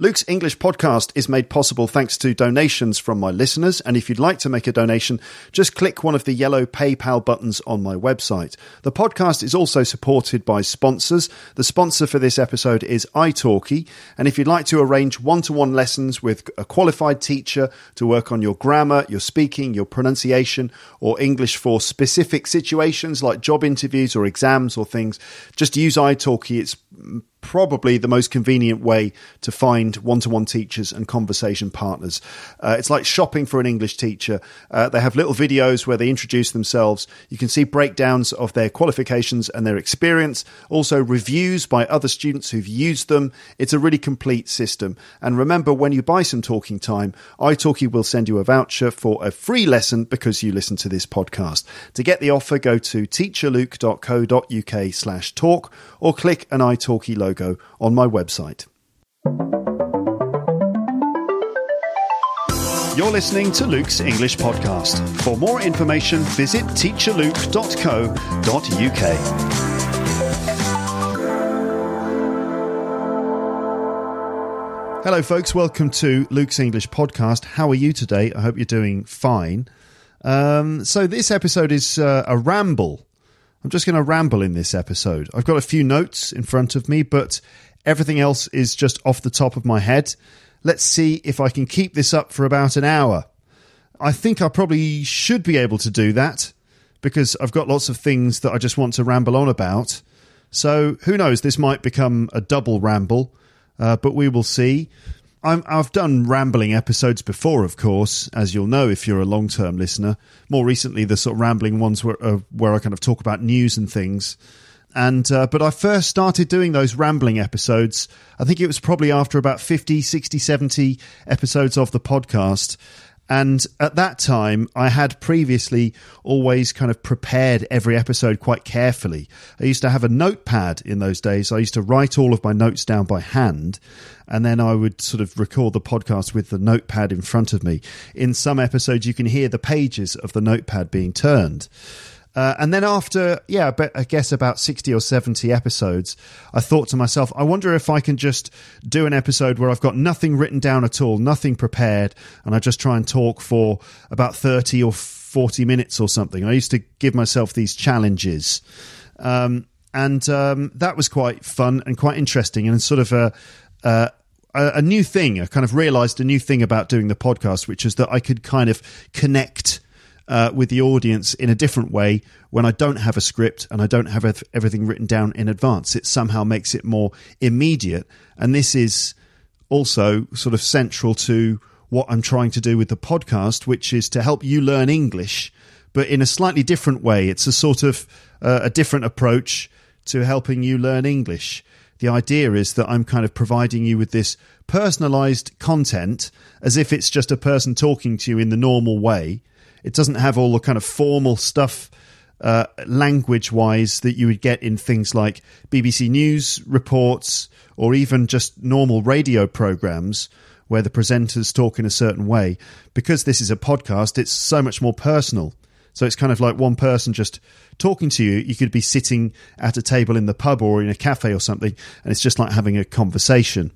Luke's English podcast is made possible thanks to donations from my listeners. And if you'd like to make a donation, just click one of the yellow PayPal buttons on my website. The podcast is also supported by sponsors. The sponsor for this episode is italki. And if you'd like to arrange one to one lessons with a qualified teacher to work on your grammar, your speaking, your pronunciation, or English for specific situations like job interviews or exams or things, just use italki. It's probably the most convenient way to find one to one teachers and conversation partners. Uh, it's like shopping for an English teacher. Uh, they have little videos where they introduce themselves. You can see breakdowns of their qualifications and their experience, also reviews by other students who've used them. It's a really complete system. And remember, when you buy some talking time, italki will send you a voucher for a free lesson because you listen to this podcast. To get the offer, go to teacherluke.co.uk slash talk or click an italki logo logo on my website. You're listening to Luke's English Podcast. For more information, visit teacherluke.co.uk. Hello, folks. Welcome to Luke's English Podcast. How are you today? I hope you're doing fine. Um, so, this episode is uh, a ramble I'm just going to ramble in this episode. I've got a few notes in front of me, but everything else is just off the top of my head. Let's see if I can keep this up for about an hour. I think I probably should be able to do that because I've got lots of things that I just want to ramble on about. So who knows? This might become a double ramble, uh, but we will see. I have done rambling episodes before, of course, as you'll know if you're a long term listener. More recently, the sort of rambling ones were uh, where I kind of talk about news and things. And uh, but I first started doing those rambling episodes. I think it was probably after about 50, 60, 70 episodes of the podcast. And at that time, I had previously always kind of prepared every episode quite carefully. I used to have a notepad in those days. I used to write all of my notes down by hand, and then I would sort of record the podcast with the notepad in front of me. In some episodes, you can hear the pages of the notepad being turned. Uh, and then after, yeah, I guess about 60 or 70 episodes, I thought to myself, I wonder if I can just do an episode where I've got nothing written down at all, nothing prepared, and I just try and talk for about 30 or 40 minutes or something. I used to give myself these challenges. Um, and um, that was quite fun and quite interesting and sort of a, a, a new thing. I kind of realized a new thing about doing the podcast, which is that I could kind of connect uh, with the audience in a different way when I don't have a script and I don't have everything written down in advance. It somehow makes it more immediate. And this is also sort of central to what I'm trying to do with the podcast, which is to help you learn English, but in a slightly different way. It's a sort of uh, a different approach to helping you learn English. The idea is that I'm kind of providing you with this personalized content as if it's just a person talking to you in the normal way it doesn't have all the kind of formal stuff uh, language wise that you would get in things like BBC News reports or even just normal radio programs where the presenters talk in a certain way. Because this is a podcast, it's so much more personal. So it's kind of like one person just talking to you. You could be sitting at a table in the pub or in a cafe or something, and it's just like having a conversation.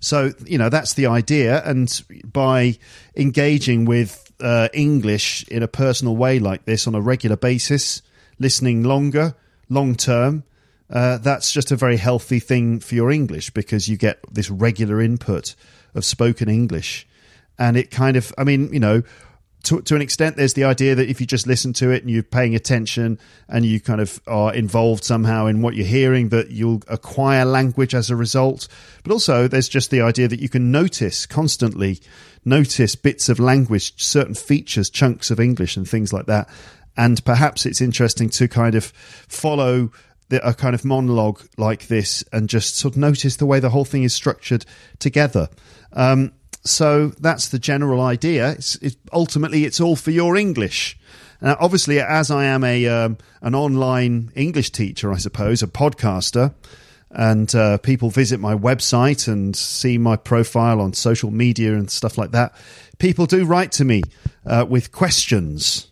So, you know, that's the idea. And by engaging with uh, English in a personal way like this on a regular basis, listening longer, long term, uh, that's just a very healthy thing for your English because you get this regular input of spoken English. And it kind of, I mean, you know, to, to an extent, there's the idea that if you just listen to it and you're paying attention and you kind of are involved somehow in what you're hearing, that you'll acquire language as a result. But also, there's just the idea that you can notice constantly, notice bits of language, certain features, chunks of English, and things like that. And perhaps it's interesting to kind of follow the, a kind of monologue like this and just sort of notice the way the whole thing is structured together. Um, so that's the general idea. It's, it, ultimately, it's all for your English. Now, obviously, as I am a um, an online English teacher, I suppose, a podcaster, and uh, people visit my website and see my profile on social media and stuff like that, people do write to me uh, with questions.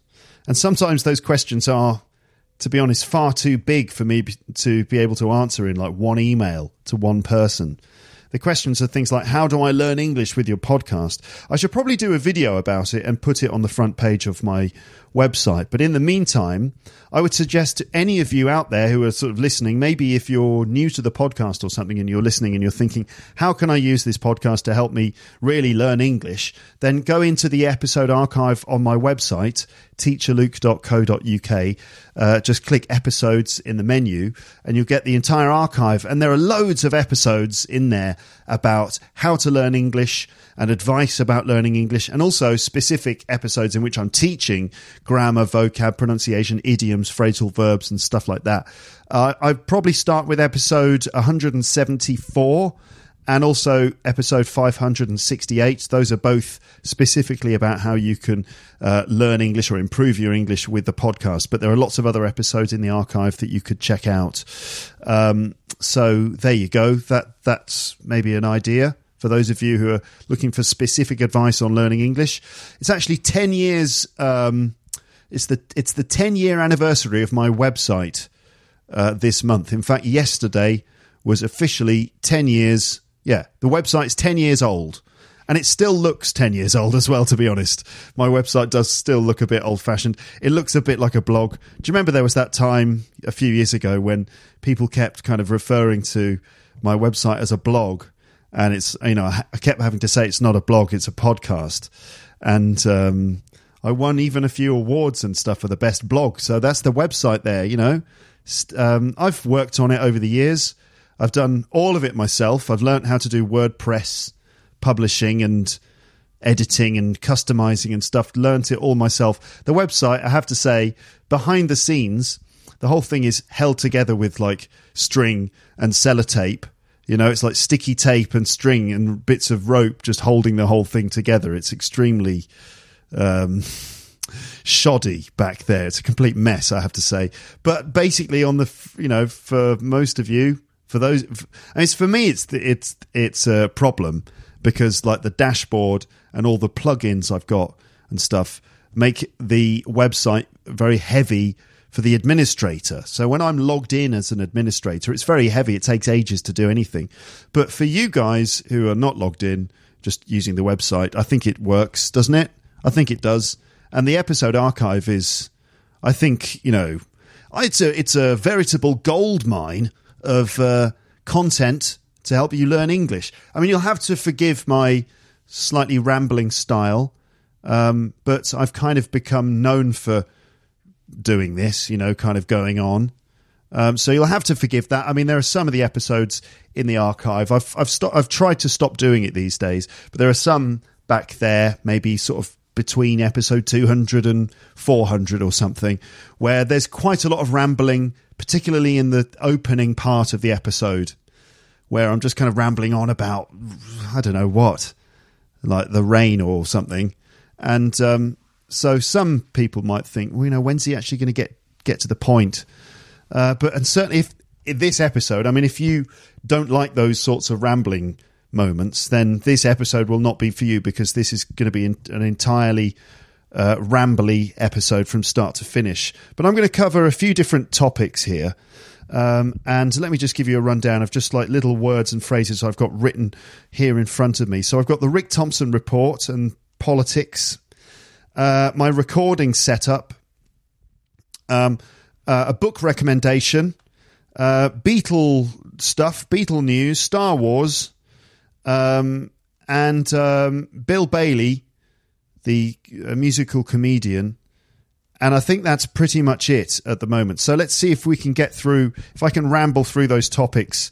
And sometimes those questions are, to be honest, far too big for me to be able to answer in like one email to one person the questions are things like, How do I learn English with your podcast? I should probably do a video about it and put it on the front page of my website. But in the meantime, I would suggest to any of you out there who are sort of listening, maybe if you're new to the podcast or something and you're listening and you're thinking, how can I use this podcast to help me really learn English? Then go into the episode archive on my website, teacherluke.co.uk. Uh, just click episodes in the menu and you'll get the entire archive. And there are loads of episodes in there about how to learn English and advice about learning English, and also specific episodes in which I'm teaching grammar, vocab, pronunciation, idioms, phrasal verbs, and stuff like that. Uh, I'd probably start with episode 174 and also episode 568. Those are both specifically about how you can uh, learn English or improve your English with the podcast. But there are lots of other episodes in the archive that you could check out. Um, so there you go. That that's maybe an idea for those of you who are looking for specific advice on learning English. It's actually 10 years. Um, it's the it's the 10 year anniversary of my website uh, this month. In fact, yesterday was officially 10 years. Yeah, the website's 10 years old. And it still looks 10 years old as well, to be honest. My website does still look a bit old fashioned. It looks a bit like a blog. Do you remember there was that time a few years ago when people kept kind of referring to my website as a blog? And it's you know I kept having to say it's not a blog, it's a podcast, and um, I won even a few awards and stuff for the best blog. So that's the website there. You know, um, I've worked on it over the years. I've done all of it myself. I've learned how to do WordPress publishing and editing and customizing and stuff. Learned it all myself. The website, I have to say, behind the scenes, the whole thing is held together with like string and sellotape you know, it's like sticky tape and string and bits of rope just holding the whole thing together. It's extremely um, shoddy back there. It's a complete mess, I have to say. But basically, on the you know, for most of you, for those, mean, it's for me, it's it's it's a problem because like the dashboard and all the plugins I've got and stuff make the website very heavy for the administrator. So when I'm logged in as an administrator, it's very heavy. It takes ages to do anything. But for you guys who are not logged in, just using the website, I think it works, doesn't it? I think it does. And the episode archive is, I think, you know, it's a it's a veritable gold mine of uh, content to help you learn English. I mean, you'll have to forgive my slightly rambling style, um, but I've kind of become known for doing this, you know, kind of going on. Um, so you'll have to forgive that. I mean, there are some of the episodes in the archive. I've I've sto- I've tried to stop doing it these days, but there are some back there, maybe sort of between episode 200 and 400 or something, where there's quite a lot of rambling, particularly in the opening part of the episode, where I'm just kind of rambling on about I don't know what, like the rain or something, and um, so some people might think, well, you know, when's he actually going to get get to the point? Uh, but and certainly if this episode, I mean, if you don't like those sorts of rambling moments, then this episode will not be for you because this is going to be an entirely uh, rambly episode from start to finish. But I'm going to cover a few different topics here. Um, and let me just give you a rundown of just like little words and phrases I've got written here in front of me. So I've got the Rick Thompson report and politics uh, my recording setup, um, uh, a book recommendation, uh, Beatle stuff, Beatle news, Star Wars, um, and um, Bill Bailey, the uh, musical comedian. And I think that's pretty much it at the moment. So let's see if we can get through, if I can ramble through those topics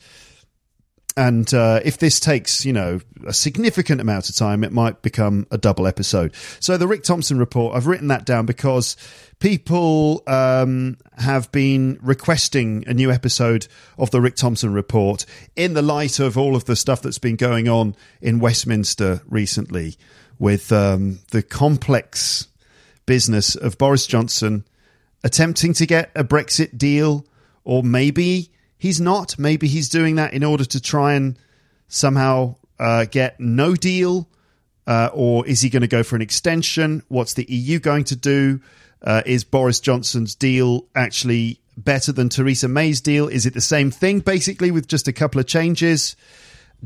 and uh, if this takes, you know, a significant amount of time, it might become a double episode. So the Rick Thompson report, I've written that down because people um, have been requesting a new episode of the Rick Thompson report in the light of all of the stuff that's been going on in Westminster recently with um, the complex business of Boris Johnson attempting to get a Brexit deal or maybe he's not. Maybe he's doing that in order to try and somehow uh, get no deal, uh, or is he going to go for an extension? What's the EU going to do? Uh, is Boris Johnson's deal actually better than Theresa May's deal? Is it the same thing, basically, with just a couple of changes?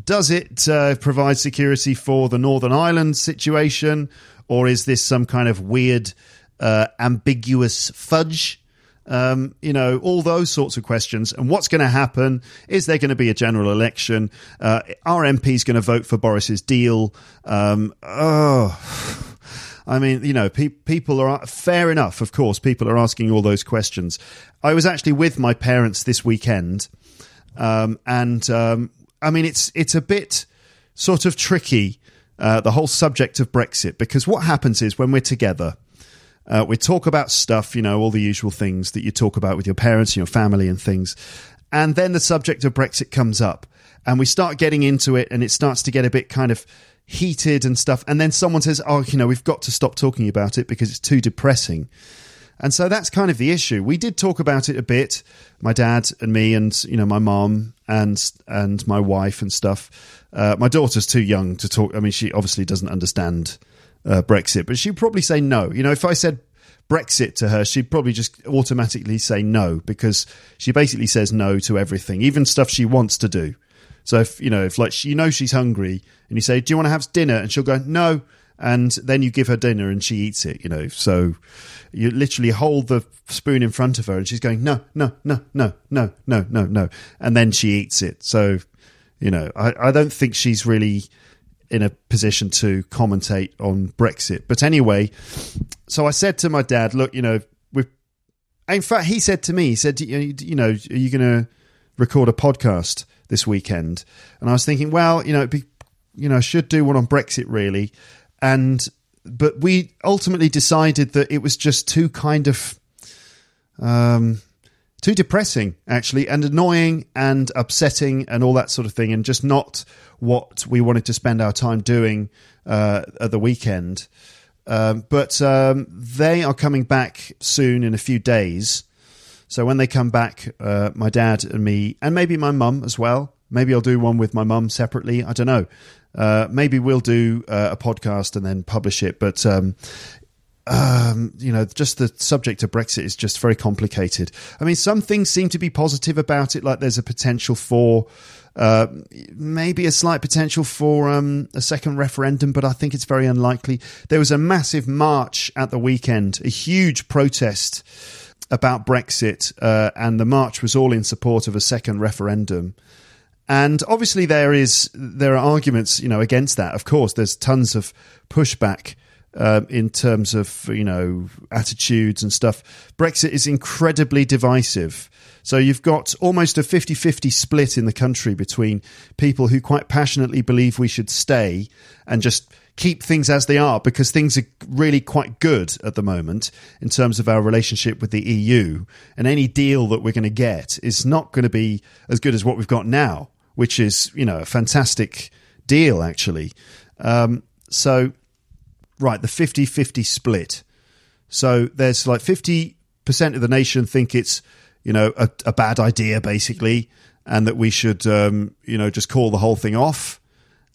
Does it uh, provide security for the Northern Ireland situation, or is this some kind of weird, uh, ambiguous fudge? Um, you know, all those sorts of questions. And what's going to happen? Is there going to be a general election? Uh, MP's going to vote for Boris's deal? Um, oh. I mean, you know, pe- people are fair enough. Of course, people are asking all those questions. I was actually with my parents this weekend, um, and um, I mean, it's it's a bit sort of tricky uh, the whole subject of Brexit because what happens is when we're together, uh, we talk about stuff, you know, all the usual things that you talk about with your parents and your family and things. And then the subject of Brexit comes up and we start getting into it and it starts to get a bit kind of heated and stuff. And then someone says, oh, you know, we've got to stop talking about it because it's too depressing. And so that's kind of the issue. We did talk about it a bit, my dad and me, and you know my mom and and my wife and stuff. Uh, my daughter's too young to talk. I mean, she obviously doesn't understand uh, Brexit, but she'd probably say no. You know, if I said Brexit to her, she'd probably just automatically say no because she basically says no to everything, even stuff she wants to do. So if you know, if like she, you know she's hungry, and you say, "Do you want to have dinner?" and she'll go, "No," and then you give her dinner and she eats it. You know, so you literally hold the spoon in front of her, and she's going, "No, no, no, no, no, no, no, no," and then she eats it. So you know, I, I don't think she's really in a position to commentate on Brexit. But anyway, so I said to my dad, look, you know, we in fact, he said to me, he said, you know, are you going to record a podcast this weekend? And I was thinking, well, you know, be, you know, I should do one on Brexit really. And, but we ultimately decided that it was just too kind of, um, too depressing actually and annoying and upsetting and all that sort of thing and just not what we wanted to spend our time doing uh, at the weekend. Um, but um, they are coming back soon in a few days. So when they come back uh, my dad and me and maybe my mum as well maybe i'll do one with my mum separately i don't know. Uh, maybe we'll do uh, a podcast and then publish it but um, um, you know, just the subject of Brexit is just very complicated. I mean, some things seem to be positive about it, like there's a potential for uh, maybe a slight potential for um, a second referendum, but I think it's very unlikely. There was a massive march at the weekend, a huge protest about Brexit, uh, and the march was all in support of a second referendum. And obviously, there is there are arguments, you know, against that. Of course, there's tons of pushback uh, in terms of you know attitudes and stuff. Brexit is incredibly divisive. So you've got almost a 50-50 split in the country between people who quite passionately believe we should stay and just keep things as they are because things are really quite good at the moment in terms of our relationship with the EU and any deal that we're going to get is not going to be as good as what we've got now which is you know a fantastic deal actually um, so right, the 50 50 split. So there's like 50% of the nation think it's, you know, a, a bad idea, basically, and that we should, um, you know, just call the whole thing off.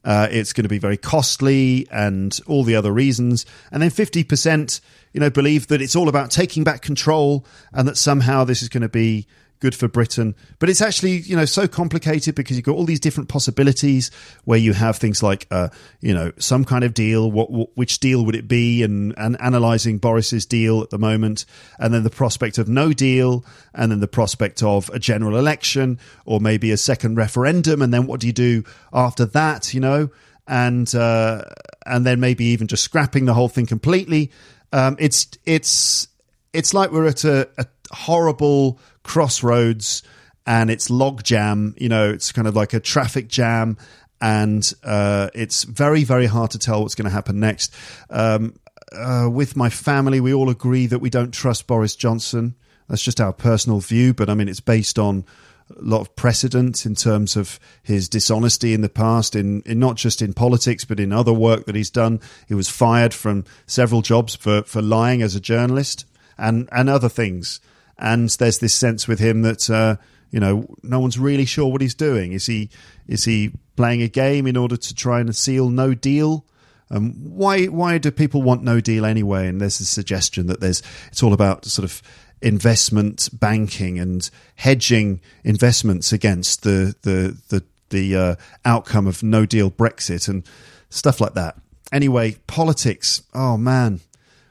Uh, it's going to be very costly and all the other reasons. And then 50%, you know, believe that it's all about taking back control and that somehow this is going to be good for Britain. But it's actually, you know, so complicated because you've got all these different possibilities where you have things like, uh, you know, some kind of deal. What, what, which deal would it be? And, and analysing Boris's deal at the moment, and then the prospect of no deal, and then the prospect of a general election or maybe a second referendum, and then what do you do after that? You know, and uh, and then maybe even just scrapping the whole thing completely. Um, it's it's it's like we're at a, a horrible crossroads and it's log jam. You know, it's kind of like a traffic jam, and uh, it's very, very hard to tell what's going to happen next. Um, uh, with my family, we all agree that we don't trust Boris Johnson. That's just our personal view, but I mean, it's based on a lot of precedent in terms of his dishonesty in the past, in, in not just in politics, but in other work that he's done. He was fired from several jobs for, for lying as a journalist and, and other things and there's this sense with him that uh, you know no one's really sure what he's doing. Is he is he playing a game in order to try and seal no deal? Um, why why do people want no deal anyway? And there's a suggestion that there's it's all about sort of investment banking and hedging investments against the the the the uh, outcome of no deal Brexit and stuff like that. Anyway, politics. Oh man,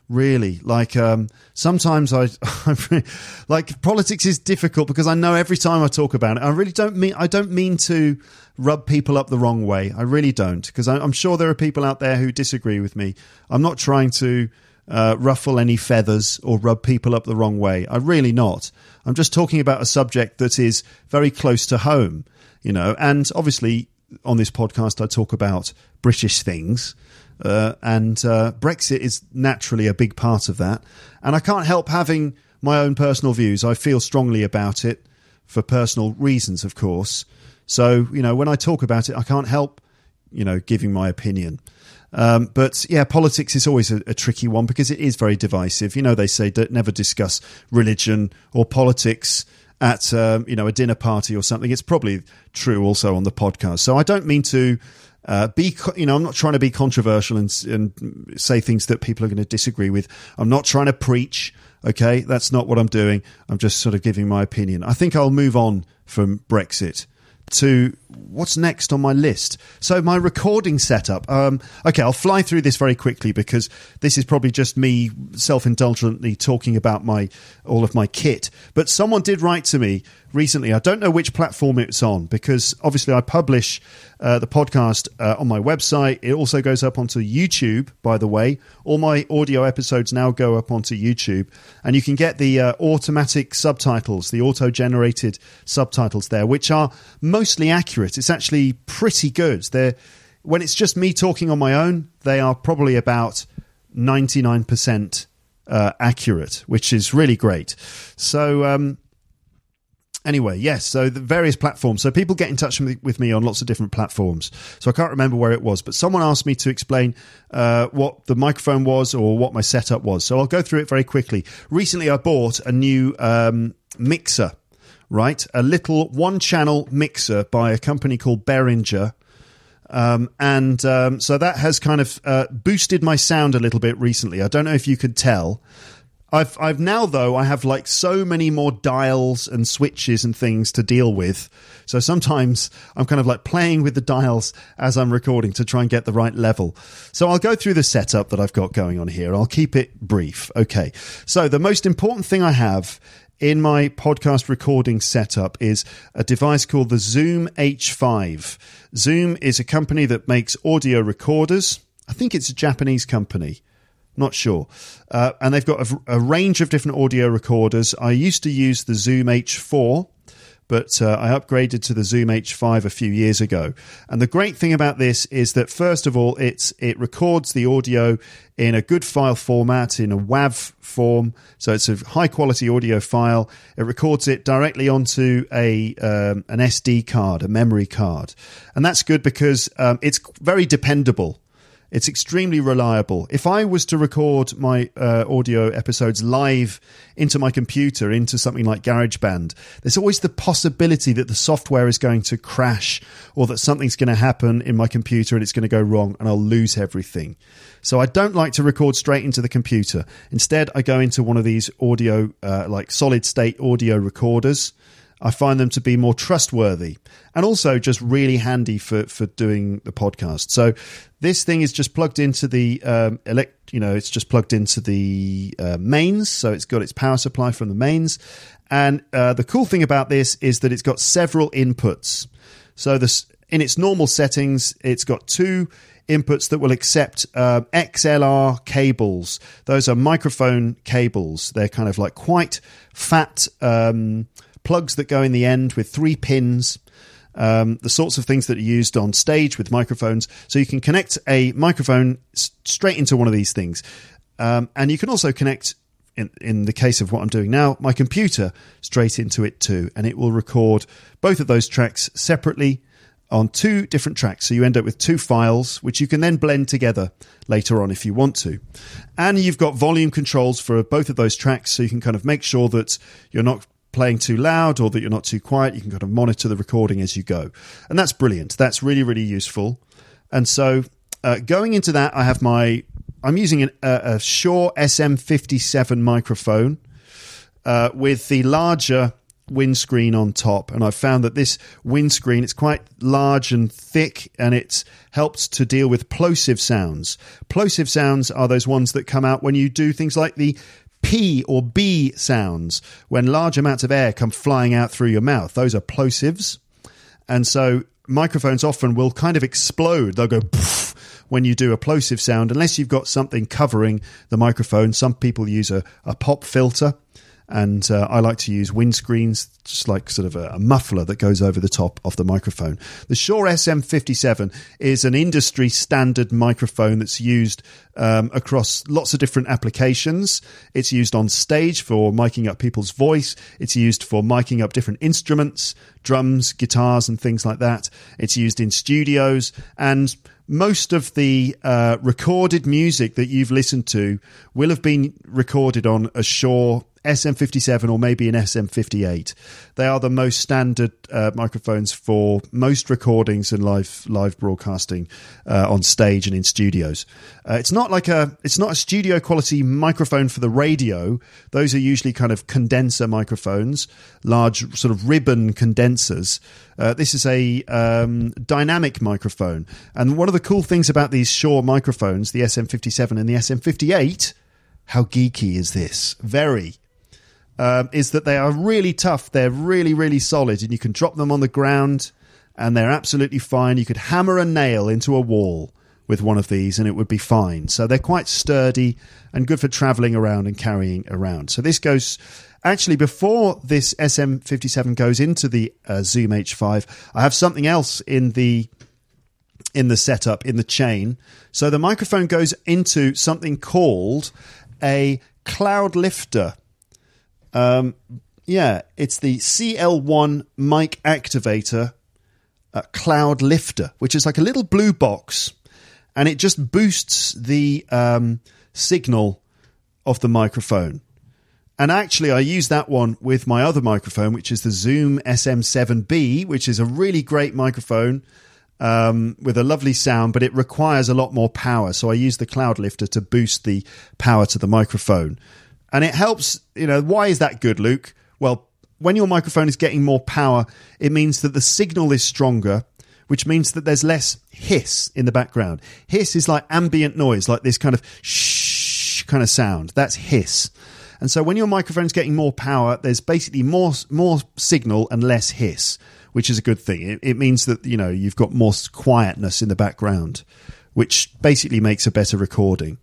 really? Like um, sometimes I, I like politics is difficult because I know every time I talk about it I really don't mean I don't mean to rub people up the wrong way. I really don't because I'm sure there are people out there who disagree with me. I'm not trying to uh, ruffle any feathers or rub people up the wrong way. I'm really not. I'm just talking about a subject that is very close to home you know and obviously on this podcast I talk about British things uh, and uh, Brexit is naturally a big part of that. And I can't help having my own personal views. I feel strongly about it for personal reasons, of course. So, you know, when I talk about it, I can't help, you know, giving my opinion. Um, but yeah, politics is always a, a, tricky one because it is very divisive. You know, they say don't never discuss religion or politics at um, you know a dinner party or something. It's probably true also on the podcast. So I don't mean to uh, be, you know, I'm not trying to be controversial and, and say things that people are going to disagree with. I'm not trying to preach. Okay, that's not what I'm doing. I'm just sort of giving my opinion. I think I'll move on from Brexit to what's next on my list. So my recording setup. Um, okay, I'll fly through this very quickly because this is probably just me self-indulgently talking about my all of my kit. But someone did write to me recently. I don't know which platform it's on because obviously I publish uh, the podcast uh, on my website. It also goes up onto YouTube, by the way. All my audio episodes now go up onto YouTube, and you can get the uh, automatic subtitles, the auto generated subtitles there, which are mostly accurate. It's actually pretty good. They're, when it's just me talking on my own, they are probably about 99% uh, accurate, which is really great. So, um, Anyway, yes, so the various platforms. So people get in touch with me on lots of different platforms. So I can't remember where it was, but someone asked me to explain uh, what the microphone was or what my setup was. So I'll go through it very quickly. Recently, I bought a new um, mixer, right? A little one channel mixer by a company called Behringer. Um, and um, so that has kind of uh, boosted my sound a little bit recently. I don't know if you could tell. I've I've now though I have like so many more dials and switches and things to deal with. So sometimes I'm kind of like playing with the dials as I'm recording to try and get the right level. So I'll go through the setup that I've got going on here. I'll keep it brief. Okay. So the most important thing I have in my podcast recording setup is a device called the Zoom H5. Zoom is a company that makes audio recorders. I think it's a Japanese company. Not sure. Uh, and they've got a, a, range of different audio recorders. I used to use the Zoom H4, but uh, I upgraded to the Zoom H5 a few years ago. And the great thing about this is that first of all, it's it records the audio in a good file format in a WAV form, so it's a high quality audio file. It records it directly onto a um, an SD card, a memory card, and that's good because um, it's very dependable. It's extremely reliable. If I was to record my uh, audio episodes live into my computer, into something like GarageBand, there's always the possibility that the software is going to crash or that something's going to happen in my computer and it's going to go wrong and I'll lose everything. So I don't like to record straight into the computer. Instead, I go into one of these audio, uh, like solid state audio recorders. I find them to be more trustworthy and also just really handy for, for doing the podcast. So this thing is just plugged into the um, elect, you know, it's just plugged into the uh, mains. So it's got its power supply from the mains. And uh, the cool thing about this is that it's got several inputs. So this in its normal settings, it's got two inputs that will accept uh, XLR cables. Those are microphone cables. They're kind of like quite fat um, plugs that go in the end with three pins. Um, the sorts of things that are used on stage with microphones. So you can connect a microphone straight into one of these things. Um, and you can also connect, in, in the case of what I'm doing now, my computer straight into it too. And it will record both of those tracks separately on two different tracks. So you end up with two files, which you can then blend together later on if you want to. And you've got volume controls for both of those tracks. So you can kind of make sure that you're not playing too loud or that you're not too quiet. You can kind of monitor the recording as you go. And that's brilliant. That's really, really useful. And so uh, going into that, I have my, I'm using an, uh, a Shure SM57 microphone uh, with the larger windscreen on top and I've found that this windscreen it's quite large and thick and it helps to deal with plosive sounds. Plosive sounds are those ones that come out when you do things like the P or B sounds when large amounts of air come flying out through your mouth. Those are plosives. And so microphones often will kind of explode. They'll go when you do a plosive sound, unless you've got something covering the microphone. Some people use a, a pop filter and uh, I like to use windscreens, just like sort of a, a, muffler that goes over the top of the microphone. The Shure SM57 is an industry standard microphone that's used um, across lots of different applications. It's used on stage for miking up people's voice. It's used for miking up different instruments, drums, guitars, and things like that. It's used in studios and most of the uh, recorded music that you've listened to will have been recorded on a Shure SM57 or maybe an SM58. They are the most standard uh, microphones for most recordings and live live broadcasting uh, on stage and in studios. Uh, it's not like a it's not a studio quality microphone for the radio. Those are usually kind of condenser microphones, large sort of ribbon condensers. Uh, this is a um, dynamic microphone, and one of the cool things about these Shure microphones, the SM57 and the SM58. How geeky is this? Very um, is that they are really tough. They're really, really solid, and you can drop them on the ground and they're absolutely fine. You could hammer a nail into a wall with one of these and it would be fine. So they're quite sturdy and good for traveling around and carrying around. So this goes actually before this SM57 goes into the uh, Zoom H5, I have something else in the in the setup in the chain. So the microphone goes into something called a cloud lifter um, yeah, it's the CL1 mic activator uh, cloud lifter, which is like a little blue box, and it just boosts the um, signal of the microphone. And actually, I use that one with my other microphone, which is the Zoom SM7B, which is a really great microphone um, with a lovely sound, but it requires a lot more power. So I use the cloud lifter to boost the power to the microphone. And it helps, you know, why is that good, Luke? Well, when your microphone is getting more power, it means that the signal is stronger, which means that there's less hiss in the background. Hiss is like ambient noise, like this kind of shh kind of sound. That's hiss. And so when your microphone's getting more power, there's basically more more signal and less hiss, which is a good thing. It, it means that you know you've got more quietness in the background, which basically makes a better recording.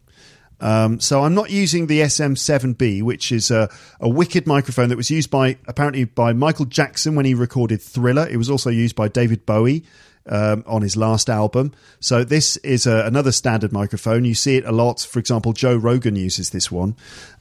Um, so I'm not using the SM7B, which is a, a, wicked microphone that was used by apparently by Michael Jackson when he recorded Thriller. It was also used by David Bowie um, on his last album. So this is a, another standard microphone. You see it a lot. For example, Joe Rogan uses this one.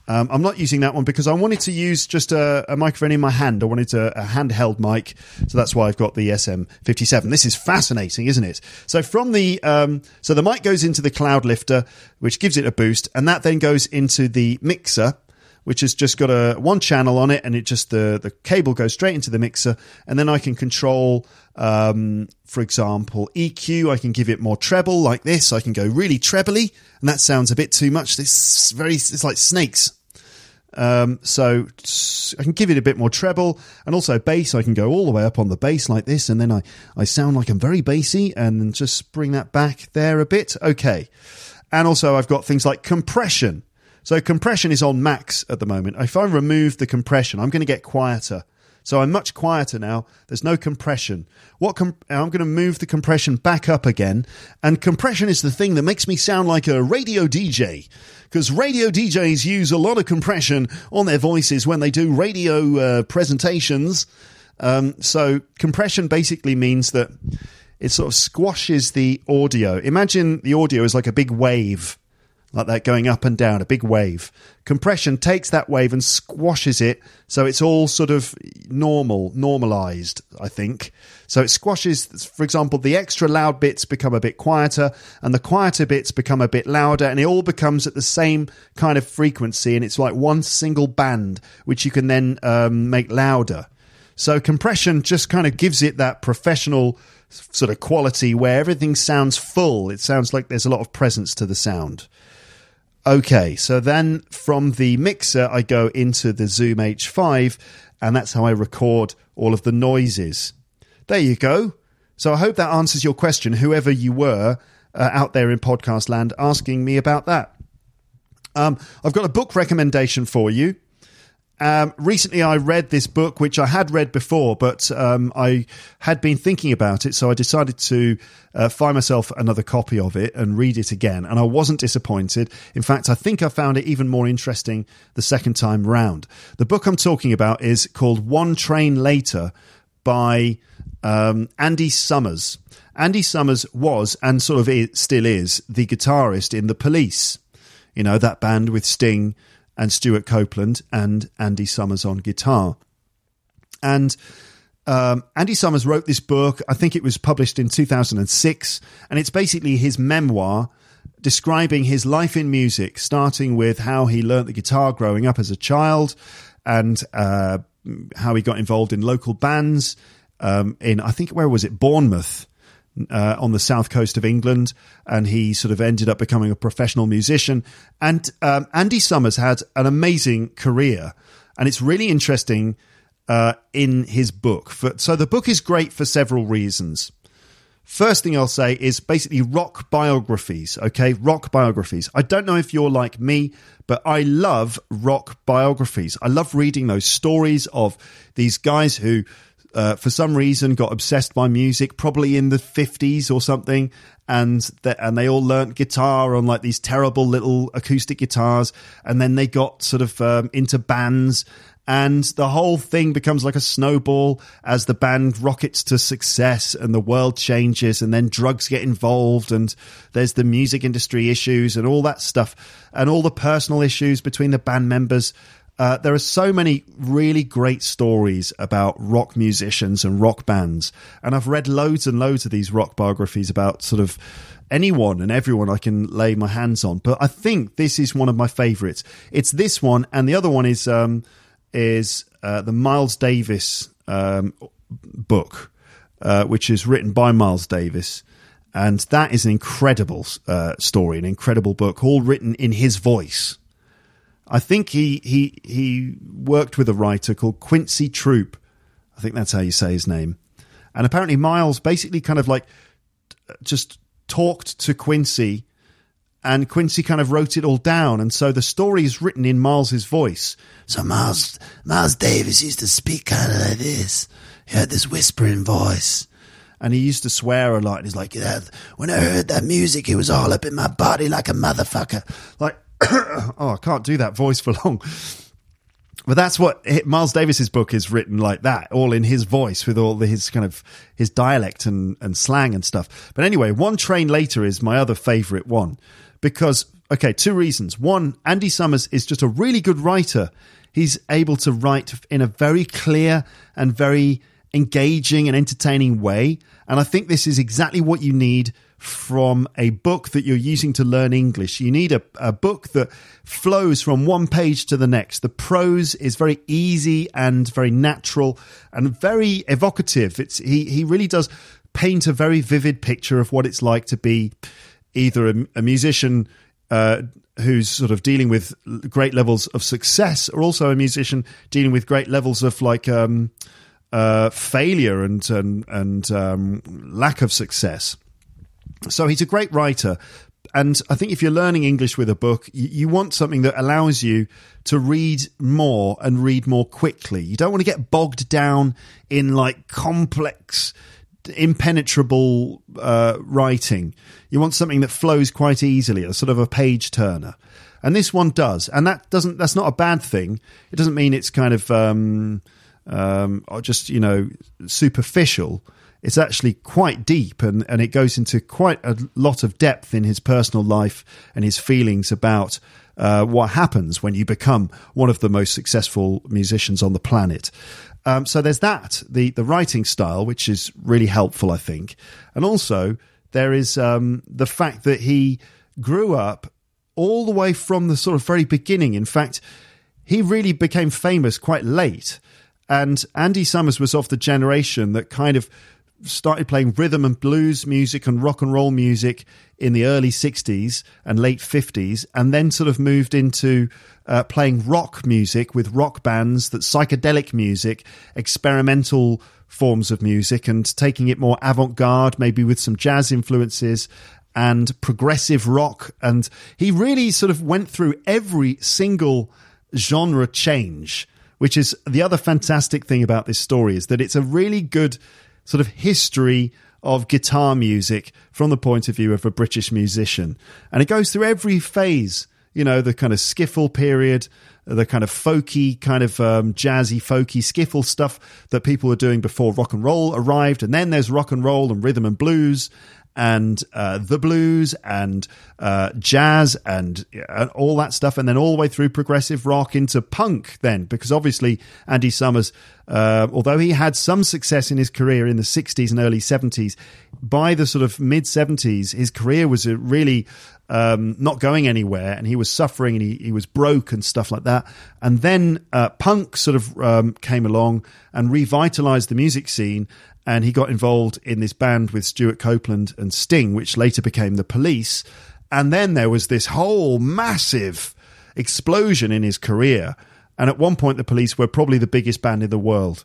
Um, I'm not using that one because I wanted to use just a, a microphone in my hand. I wanted a, a, handheld mic, so that's why I've got the SM57. This is fascinating, isn't it? So from the um, so the mic goes into the cloud lifter, which gives it a boost, and that then goes into the mixer, which has just got a one channel on it, and it just the the cable goes straight into the mixer, and then I can control, um, for example, EQ. I can give it more treble like this. I can go really trebly, and that sounds a bit too much. This very it's like snakes. Um, so I can give it a bit more treble and also bass. I can go all the way up on the bass like this, and then I, I sound like I'm very bassy and then just bring that back there a bit. Okay. And also I've got things like compression. So compression is on max at the moment. If I remove the compression, I'm going to get quieter. So I'm much quieter now. There's no compression. What com- I'm going to move the compression back up again. And compression is the thing that makes me sound like a radio DJ. Because radio DJs use a lot of compression on their voices when they do radio uh, presentations. Um, so compression basically means that it sort of squashes the audio. Imagine the audio is like a big wave like that going up and down, a big wave. Compression takes that wave and squashes it so it's all sort of normal, normalized, I think. So it squashes, for example, the extra loud bits become a bit quieter and the quieter bits become a bit louder and it all becomes at the same kind of frequency and it's like one single band which you can then um, make louder. So compression just kind of gives it that professional sort of quality where everything sounds full. It sounds like there's a lot of presence to the sound. Okay, so then from the mixer, I go into the Zoom H5, and that's how I record all of the noises. There you go. So I hope that answers your question, whoever you were uh, out there in podcast land asking me about that. Um, I've got a book recommendation for you. Um, recently, I read this book, which I had read before, but um, I had been thinking about it, so I decided to uh, find myself another copy of it and read it again. And I wasn't disappointed. In fact, I think I found it even more interesting the second time round. The book I'm talking about is called One Train Later by um, Andy Summers. Andy Summers was, and sort of is, still is, the guitarist in The Police. You know, that band with Sting and Stewart Copeland and Andy Summers on guitar. And um, Andy Summers wrote this book. I think it was published in 2006, and it's basically his memoir describing his life in music, starting with how he learnt the guitar growing up as a child, and uh, how he got involved in local bands. Um, in I think where was it Bournemouth, uh, on the south coast of England, and he sort of ended up becoming a professional musician. And um, Andy Summers had an amazing career, and it's really interesting uh, in his book. For, so the book is great for several reasons. First thing I'll say is basically rock biographies, okay? Rock biographies. I don't know if you're like me, but I love rock biographies. I love reading those stories of these guys who uh, for some reason got obsessed by music, probably in the 50s or something, and they, and they all learnt guitar on like these terrible little acoustic guitars, and then they got sort of um, into bands. And the whole thing becomes like a snowball as the band rockets to success and the world changes and then drugs get involved and there's the music industry issues and all that stuff and all the personal issues between the band members uh, there are so many really great stories about rock musicians and rock bands, and I've read loads and loads of these rock biographies about sort of anyone and everyone I can lay my hands on. But I think this is one of my favourites. It's this one, and the other one is um, is uh, the Miles Davis um, book, uh, which is written by Miles Davis. And that is an incredible uh, story, an incredible book, all written in his voice. I think he he he worked with a writer called Quincy Troupe. I think that's how you say his name. And apparently Miles basically kind of like uh, just talked to Quincy and Quincy kind of wrote it all down and so the story is written in Miles's voice. So Miles Miles Davis used to speak kind of like this. He had this whispering voice. And he used to swear a lot. And he's like, yeah, when I heard that music, it was all up in my body like a motherfucker. Like, oh, I can't do that voice for long. But that's what Miles Davis's book is written like that, all in his voice with all the, his kind of his dialect and, and slang and stuff. But anyway, one train later is my other favorite one because okay, two reasons. One, Andy Summers is just a really good writer. He's able to write in a very clear and very engaging and entertaining way, and I think this is exactly what you need from a book that you're using to learn English. You need a, a book that flows from one page to the next. The prose is very easy and very natural and very evocative. It's he he really does paint a very vivid picture of what it's like to be either a, a musician uh, who's sort of dealing with great levels of success, or also a musician dealing with great levels of like um, uh, failure and and and um, lack of success. So he's a great writer. And I think if you're learning English with a book, you, you want something that allows you to read more and read more quickly. You don't want to get bogged down in like complex, impenetrable uh, writing. You want something that flows quite easily, a sort of a page turner. And this one does. And that doesn't, that's not a bad thing. It doesn't mean it's kind of, um, um, just, you know, superficial it's actually quite deep and, and it goes into quite a lot of depth in his personal life and his feelings about uh, what happens when you become one of the most successful musicians on the planet. Um, so there's that, the, the writing style, which is really helpful, I think. And also, there is um, the fact that he grew up all the way from the sort of very beginning. In fact, he really became famous quite late. And Andy Summers was of the generation that kind of started playing rhythm and blues music and rock and roll music in the early 60s and late 50s, and then sort of moved into uh, playing rock music with rock bands, that psychedelic music, experimental forms of music, and taking it more avant garde, maybe with some jazz influences and progressive rock. And he really sort of went through every single genre change, which is the other fantastic thing about this story is that it's a really good sort of history of guitar music from the point of view of a British musician. And it goes through every phase, you know, the kind of skiffle period, the kind of folky, kind of um, jazzy, folky skiffle stuff that people were doing before rock and roll arrived. And then there's rock and roll and rhythm and blues and uh, the blues and uh, jazz and, and all that stuff, and then all the way through progressive rock into punk. Then, because obviously Andy Summers, uh, although he had some success in his career in the '60s and early '70s, by the sort of mid '70s, his career was really um, not going anywhere, and he was suffering, and he, he was broke and stuff like that. And then uh, punk sort of um, came along and revitalized the music scene, and he got involved in this band with Stewart Copeland and Sting, which later became the Police. And then there was this whole massive explosion in his career. And at one point, the Police were probably the biggest band in the world.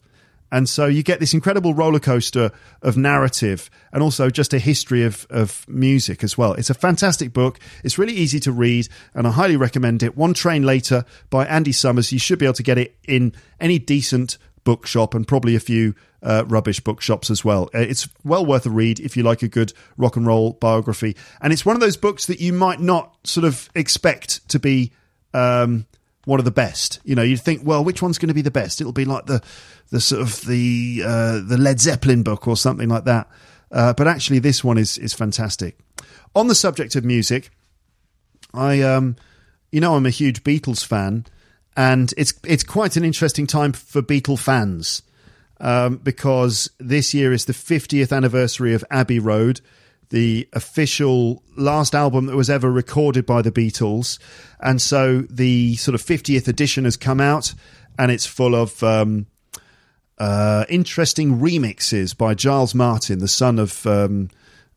And so you get this incredible roller coaster of narrative and also just a history of, of music as well. It's a fantastic book. It's really easy to read and I highly recommend it. One Train Later by Andy Summers. You should be able to get it in any decent bookshop and probably a few uh, rubbish bookshops as well. Uh, it's well worth a read if you like a good rock and roll biography. And it's one of those books that you might not sort of expect to be um, one of the best. You know, you'd think, well, which one's going to be the best? It'll be like the the sort of the uh, the Led Zeppelin book or something like that. Uh, but actually, this one is is fantastic. On the subject of music, I um, you know, I'm a huge Beatles fan, and it's it's quite an interesting time for Beatle fans um, because this year is the 50th anniversary of Abbey Road, the official last album that was ever recorded by the Beatles. And so the sort of 50th edition has come out and it's full of um, uh, interesting remixes by Giles Martin, the son of um,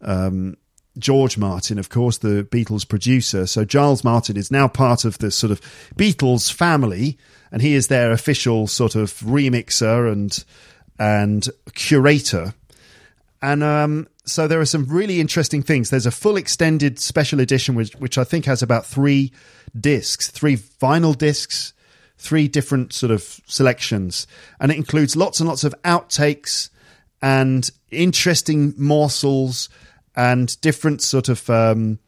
um, George Martin, of course, the Beatles producer. So Giles Martin is now part of the sort of Beatles family, and he is their official sort of remixer and and curator. And um, so there are some really interesting things. There's a full extended special edition, which, which I think has about three discs, three vinyl discs, three different sort of selections. And it includes lots and lots of outtakes and interesting morsels and different sort of um,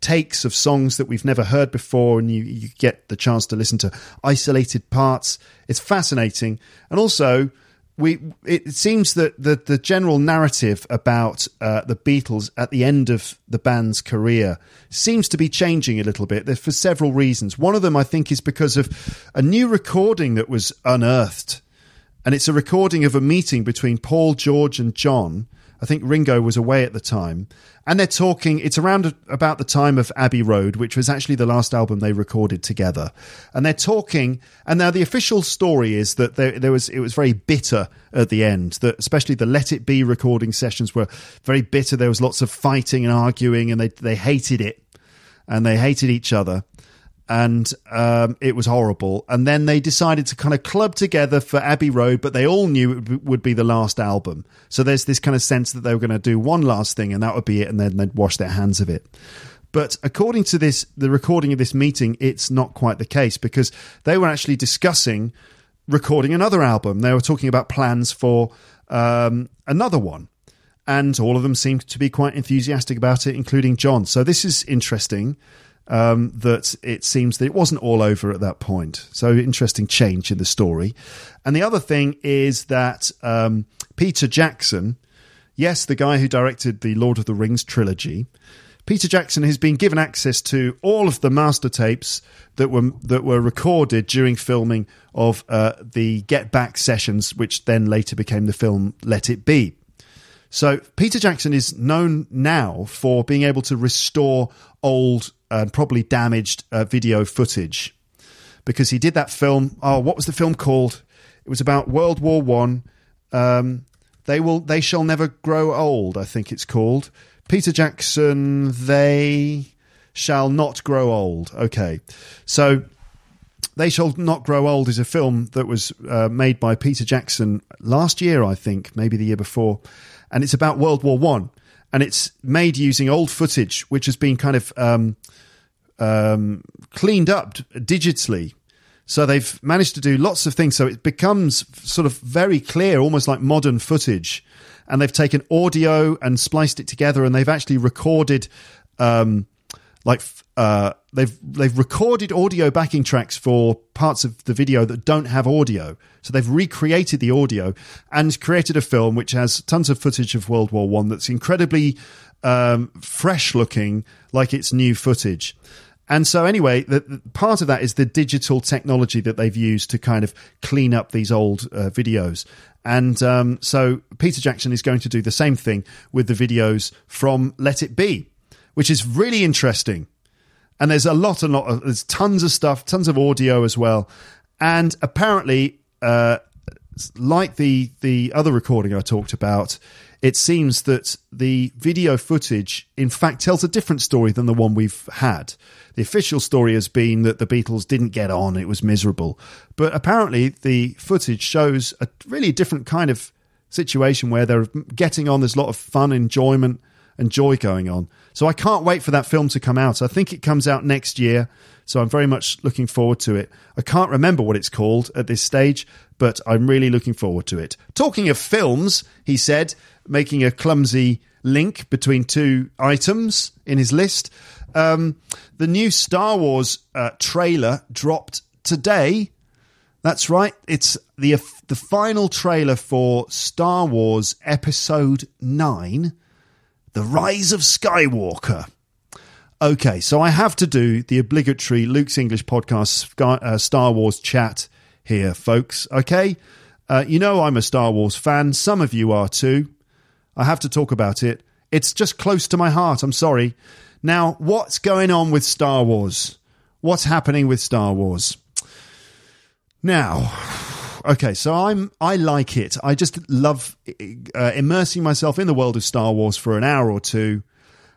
takes of songs that we've never heard before. And you, you get the chance to listen to isolated parts. It's fascinating. And also, we it seems that the the general narrative about uh, the Beatles at the end of the band's career seems to be changing a little bit for several reasons. One of them, I think, is because of a new recording that was unearthed, and it's a recording of a meeting between Paul, George, and John I think Ringo was away at the time. And they're talking, it's around about the time of Abbey Road, which was actually the last album they recorded together. And they're talking, and now the official story is that there, there was, it was very bitter at the end, that especially the Let It Be recording sessions were very bitter. There was lots of fighting and arguing, and they, they hated it. And they hated each other and um, it was horrible. And then they decided to kind of club together for Abbey Road, but they all knew it would be the last album. So there's this kind of sense that they were going to do one last thing, and that would be it, and then they'd wash their hands of it. But according to this, the recording of this meeting, it's not quite the case because they were actually discussing recording another album. They were talking about plans for um, another one. And all of them seemed to be quite enthusiastic about it, including John. So this is interesting um, that it seems that it wasn't all over at that point. So interesting change in the story. And the other thing is that um, Peter Jackson, yes, the guy who directed the Lord of the Rings trilogy, Peter Jackson has been given access to all of the master tapes that were that were recorded during filming of uh, the Get Back sessions, which then later became the film Let It Be. So Peter Jackson is known now for being able to restore old and probably damaged uh, video footage because he did that film. Oh, what was the film called? It was about World War One. Um, They will. They shall never grow old. I think it's called Peter Jackson. They shall not grow old. Okay, so they Shall Not Grow Old is a film that was uh, made by Peter Jackson last year, I think, maybe the year before, and it's about World War One, and it's made using old footage, which has been kind of um, um, cleaned up digitally. So they've managed to do lots of things. So it becomes sort of very clear, almost like modern footage. And they've taken audio and spliced it together, and they've actually recorded um, like uh, they've they've recorded audio backing tracks for parts of the video that don't have audio. So they've recreated the audio and created a film which has tons of footage of World War One that's incredibly um, fresh looking, like it's new footage. And so, anyway, the, the, part of that is the digital technology that they've used to kind of clean up these old uh, videos. And um, so, Peter Jackson is going to do the same thing with the videos from Let It Be, which is really interesting. And there's a lot, a lot of, there's tons of stuff, tons of audio as well. And apparently, uh, like the the other recording I talked about, it seems that the video footage, in fact, tells a different story than the one we've had. The official story has been that the Beatles didn't get on; it was miserable. But apparently, the footage shows a really different kind of situation where they're getting on. There's a lot of fun, enjoyment, and joy going on. So I can't wait for that film to come out. I think it comes out next year. So I'm very much looking forward to it. I can't remember what it's called at this stage, but I'm really looking forward to it. Talking of films, he said, making a clumsy link between two items in his list. Um, the new Star Wars uh, trailer dropped today. That's right. It's the the final trailer for Star Wars Episode Nine the Rise of Skywalker. Okay, so I have to do the obligatory Luke's English podcast uh, Star Wars chat here, folks. Okay, uh, you know I'm a Star Wars fan. Some of you are too. I have to talk about it. It's just close to my heart. I'm sorry. Now, what's going on with Star Wars? What's happening with Star Wars? Now, okay, so I'm I like it. I just love uh, immersing myself in the world of Star Wars for an hour or two,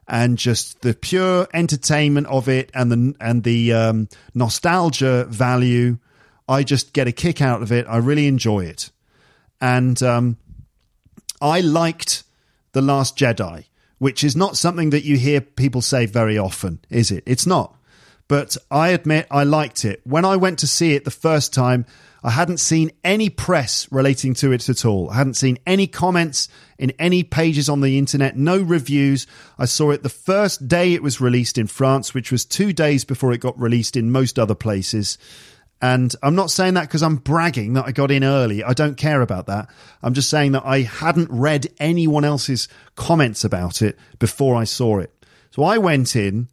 and just the pure entertainment of it and the and the um, nostalgia value. I just get a kick out of it. I really enjoy it, and um, I liked the Last Jedi, which is not something that you hear people say very often, is it? It's not. But I admit I liked it. When I went to see it the first time, I hadn't seen any press relating to it at all. I hadn't seen any comments in any pages on the internet, no reviews. I saw it the first day it was released in France, which was two days before it got released in most other places. And I'm not saying that because I'm bragging that I got in early. I don't care about that. I'm just saying that I hadn't read anyone else's comments about it before I saw it. So I went in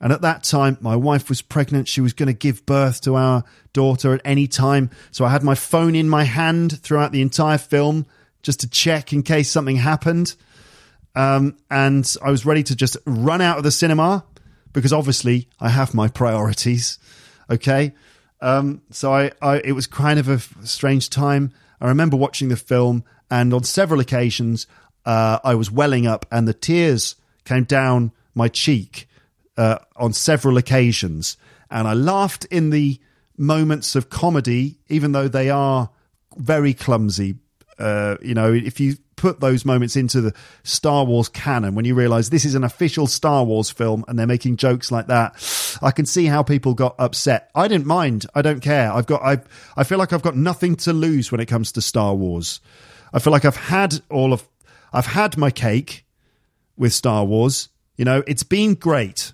and at that time, my wife was pregnant. She was going to give birth to our daughter at any time. So I had my phone in my hand throughout the entire film just to check in case something happened. Um, and I was ready to just run out of the cinema because obviously I have my priorities. Okay. Um, so I, I, it was kind of a strange time. I remember watching the film, and on several occasions, uh, I was welling up, and the tears came down my cheek uh, on several occasions, and I laughed in the moments of comedy, even though they are very clumsy. Uh, you know, if you put those moments into the Star Wars canon, when you realize this is an official Star Wars film and they're making jokes like that, I can see how people got upset. I didn't mind. I don't care. I've got. I. I feel like I've got nothing to lose when it comes to Star Wars. I feel like I've had all of. I've had my cake with Star Wars. You know, it's been great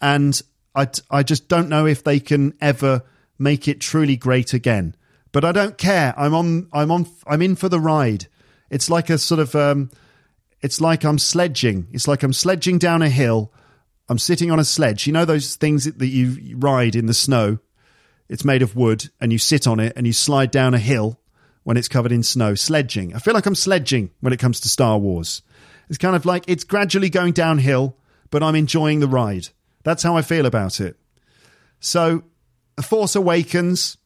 and I, I just don't know if they can ever make it truly great again. But I don't care. I'm on. I'm on. I'm in for the ride. It's like a sort of. Um, it's like I'm sledging. It's like I'm sledging down a hill. I'm sitting on a sledge. You know those things that you ride in the snow. It's made of wood, and you sit on it and you slide down a hill when it's covered in snow. Sledging. I feel like I'm sledging when it comes to Star Wars. It's kind of like it's gradually going downhill, but I'm enjoying the ride. That's how I feel about it. So, Force Awakens,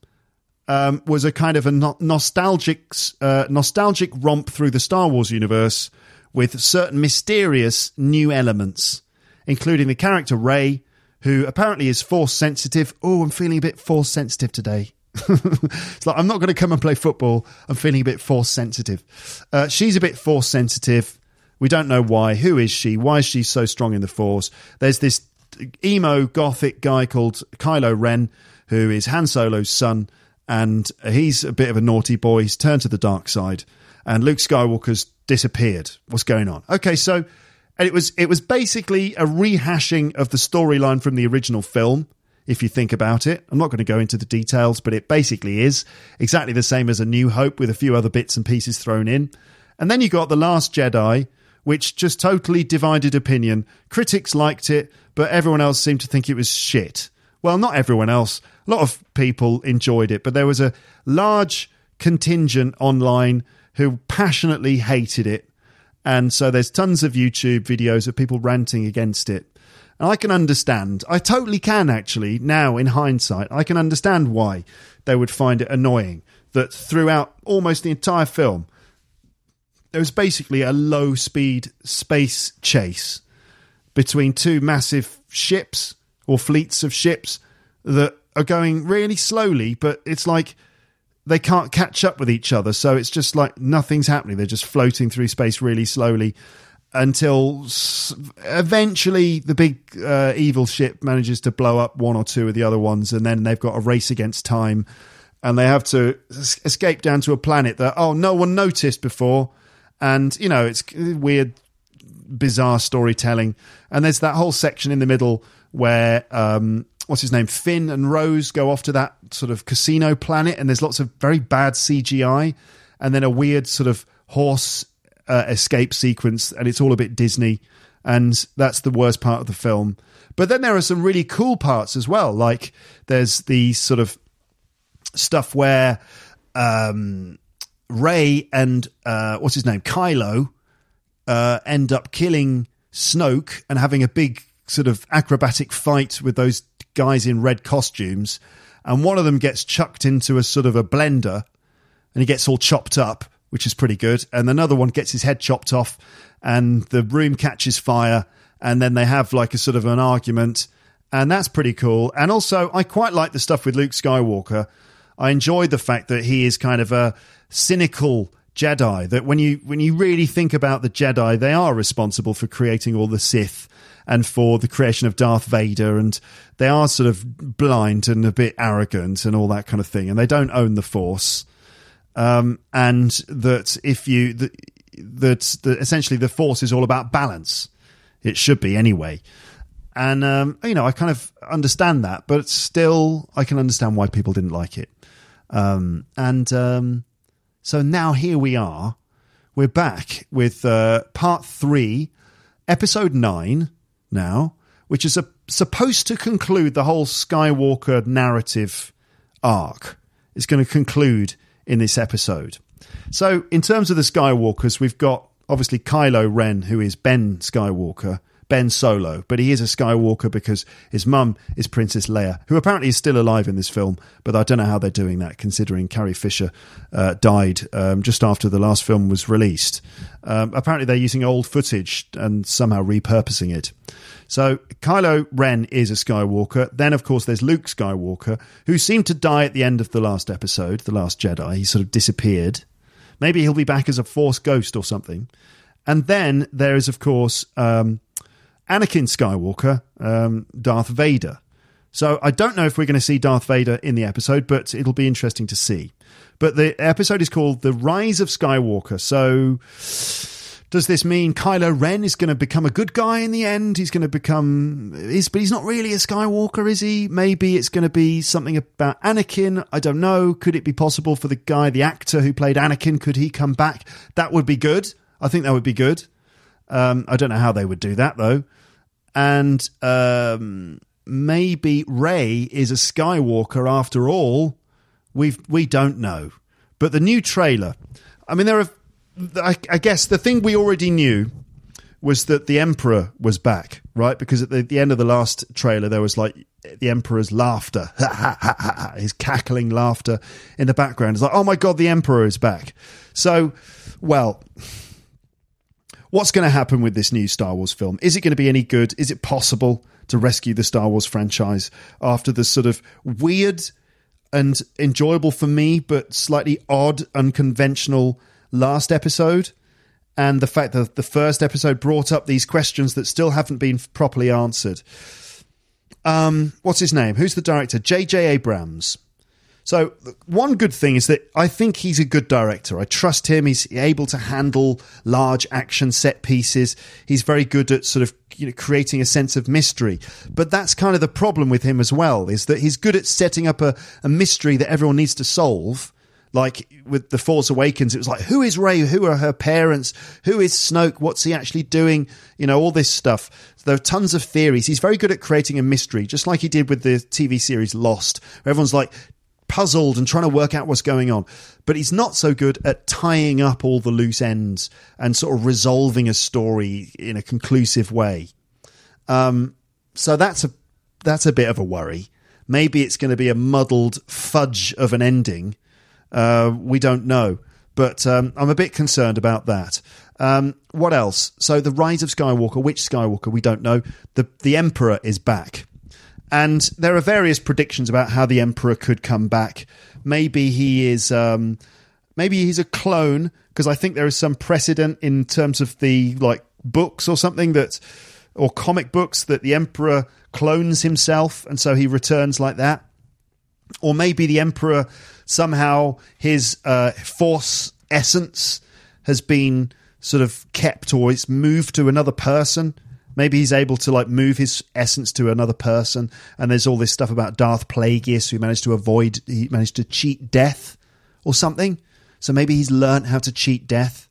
um, was a kind of a no- nostalgic, uh, nostalgic romp through the Star Wars universe with certain mysterious new elements, including the character Rey, who apparently is force sensitive. Oh, I'm feeling a bit force sensitive today. it's like I'm not going to come and play football. I'm feeling a bit force sensitive. Uh, she's a bit force sensitive. We don't know why. Who is she? Why is she so strong in the force? There's this emo gothic guy called Kylo Ren, who is Han Solo's son, and he's a bit of a naughty boy. He's turned to the dark side, and Luke Skywalker's disappeared. What's going on? Okay, so and it was it was basically a rehashing of the storyline from the original film if you think about it. I'm not going to go into the details, but it basically is exactly the same as A New Hope with a few other bits and pieces thrown in. And then you got The Last Jedi, which just totally divided opinion. Critics liked it, but everyone else seemed to think it was shit. Well, not everyone else. A lot of people enjoyed it, but there was a large contingent online who passionately hated it. And so there's tons of YouTube videos of people ranting against it. And I can understand, I totally can actually, now in hindsight, I can understand why they would find it annoying that throughout almost the entire film, there was basically a low speed space chase between two massive ships or fleets of ships that are going really slowly, but it's like they can't catch up with each other. So it's just like nothing's happening. They're just floating through space really slowly until eventually the big uh, evil ship manages to blow up one or two of the other ones, and then they've got a race against time, and they have to es- escape down to a planet that oh no one noticed before, and you know it's weird, bizarre storytelling, and there's that whole section in the middle where um, what's his name? Finn and Rose go off to that sort of casino planet, and there's lots of very bad CGI, and then a weird sort of horse uh, escape sequence, and it's all a bit Disney, and that's the worst part of the film. But then there are some really cool parts as well, like there's the sort of stuff where um, Rey and uh, what's his name, Kylo, uh, end up killing Snoke and having a big sort of acrobatic fight with those guys in red costumes, and one of them gets chucked into a sort of a blender, and he gets all chopped up which is pretty good. And another one gets his head chopped off, and the room catches fire, and then they have like a sort of an argument, and that's pretty cool. And also, I quite like the stuff with Luke Skywalker. I enjoyed the fact that he is kind of a cynical Jedi. That when you when you really think about the Jedi, they are responsible for creating all the Sith and for the creation of Darth Vader, and they are sort of blind and a bit arrogant and all that kind of thing, and they don't own the Force um, and that if you that, that that essentially the force is all about balance. It should be anyway. And um, you know, I kind of understand that, but still, I can understand why people didn't like it. Um, and um, so now here we are. We're back with uh, part three, episode nine now, which is a, supposed to conclude the whole Skywalker narrative arc. It's going to conclude in this episode. So, in terms of the Skywalkers, we've got obviously Kylo Ren, who is Ben Skywalker, Ben Solo, but he is a Skywalker because his mum is Princess Leia, who apparently is still alive in this film, but I don't know how they're doing that considering Carrie Fisher uh, died um, just after the last film was released. Um, apparently, they're using old footage and somehow repurposing it. So Kylo Ren is a Skywalker. Then, of course, there's Luke Skywalker, who seemed to die at the end of the last episode, The Last Jedi. He sort of disappeared. Maybe he'll be back as a Force ghost or something. And then there is, of course, um, Anakin Skywalker, um, Darth Vader. So I don't know if we're going to see Darth Vader in the episode, but it'll be interesting to see. But the episode is called The Rise of Skywalker. So does this mean Kylo Ren is going to become a good guy in the end? He's going to become is but he's not really a Skywalker, is he? Maybe it's going to be something about Anakin. I don't know. Could it be possible for the guy, the actor who played Anakin, could he come back? That would be good. I think that would be good. Um, I don't know how they would do that though. And um, maybe Rey is a Skywalker after all. We we don't know. But the new trailer. I mean, there are I, I guess the thing we already knew was that the Emperor was back, right? Because at the, the end of the last trailer, there was like the Emperor's laughter, his cackling laughter in the background. It's like, oh my God, the Emperor is back. So, well, what's going to happen with this new Star Wars film? Is it going to be any good? Is it possible to rescue the Star Wars franchise after the sort of weird and enjoyable for me, but slightly odd, unconventional last episode? And the fact that the first episode brought up these questions that still haven't been properly answered. Um, what's his name? Who's the director? J.J. Abrams. So one good thing is that I think he's a good director. I trust him. He's able to handle large action set pieces. He's very good at sort of you know, creating a sense of mystery. But that's kind of the problem with him as well, is that he's good at setting up a, a mystery that everyone needs to solve. Like with The Force Awakens, it was like, who is Rey? Who are her parents? Who is Snoke? What's he actually doing? You know, all this stuff. There are tons of theories. He's very good at creating a mystery, just like he did with the TV series Lost, where everyone's like, puzzled and trying to work out what's going on. But he's not so good at tying up all the loose ends and sort of resolving a story in a conclusive way. Um, so that's a that's a bit of a worry. Maybe it's going to be a muddled fudge of an ending. Uh, we don't know, but um, I'm a bit concerned about that. Um, what else? So the rise of Skywalker. Which Skywalker? We don't know. the The Emperor is back. And there are various predictions about how the Emperor could come back. Maybe he is, um, maybe he's a clone because I think there is some precedent in terms of the like books or something that, or comic books that the Emperor clones himself and so he returns like that. Or maybe the Emperor somehow his uh, Force essence has been sort of kept or it's moved to another person Maybe he's able to like move his essence to another person. And there's all this stuff about Darth Plagueis who managed to avoid, he managed to cheat death or something. So maybe he's learnt how to cheat death.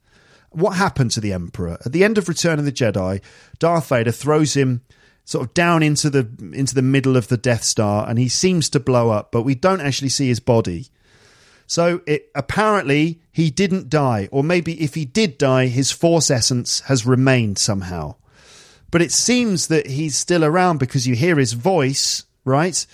What happened to the Emperor at the end of Return of the Jedi? Darth Vader throws him sort of down into the into the middle of the Death Star, and he seems to blow up, but we don't actually see his body. So it apparently he didn't die, or maybe if he did die, his Force essence has remained somehow but it seems that he's still around because you hear his voice, right?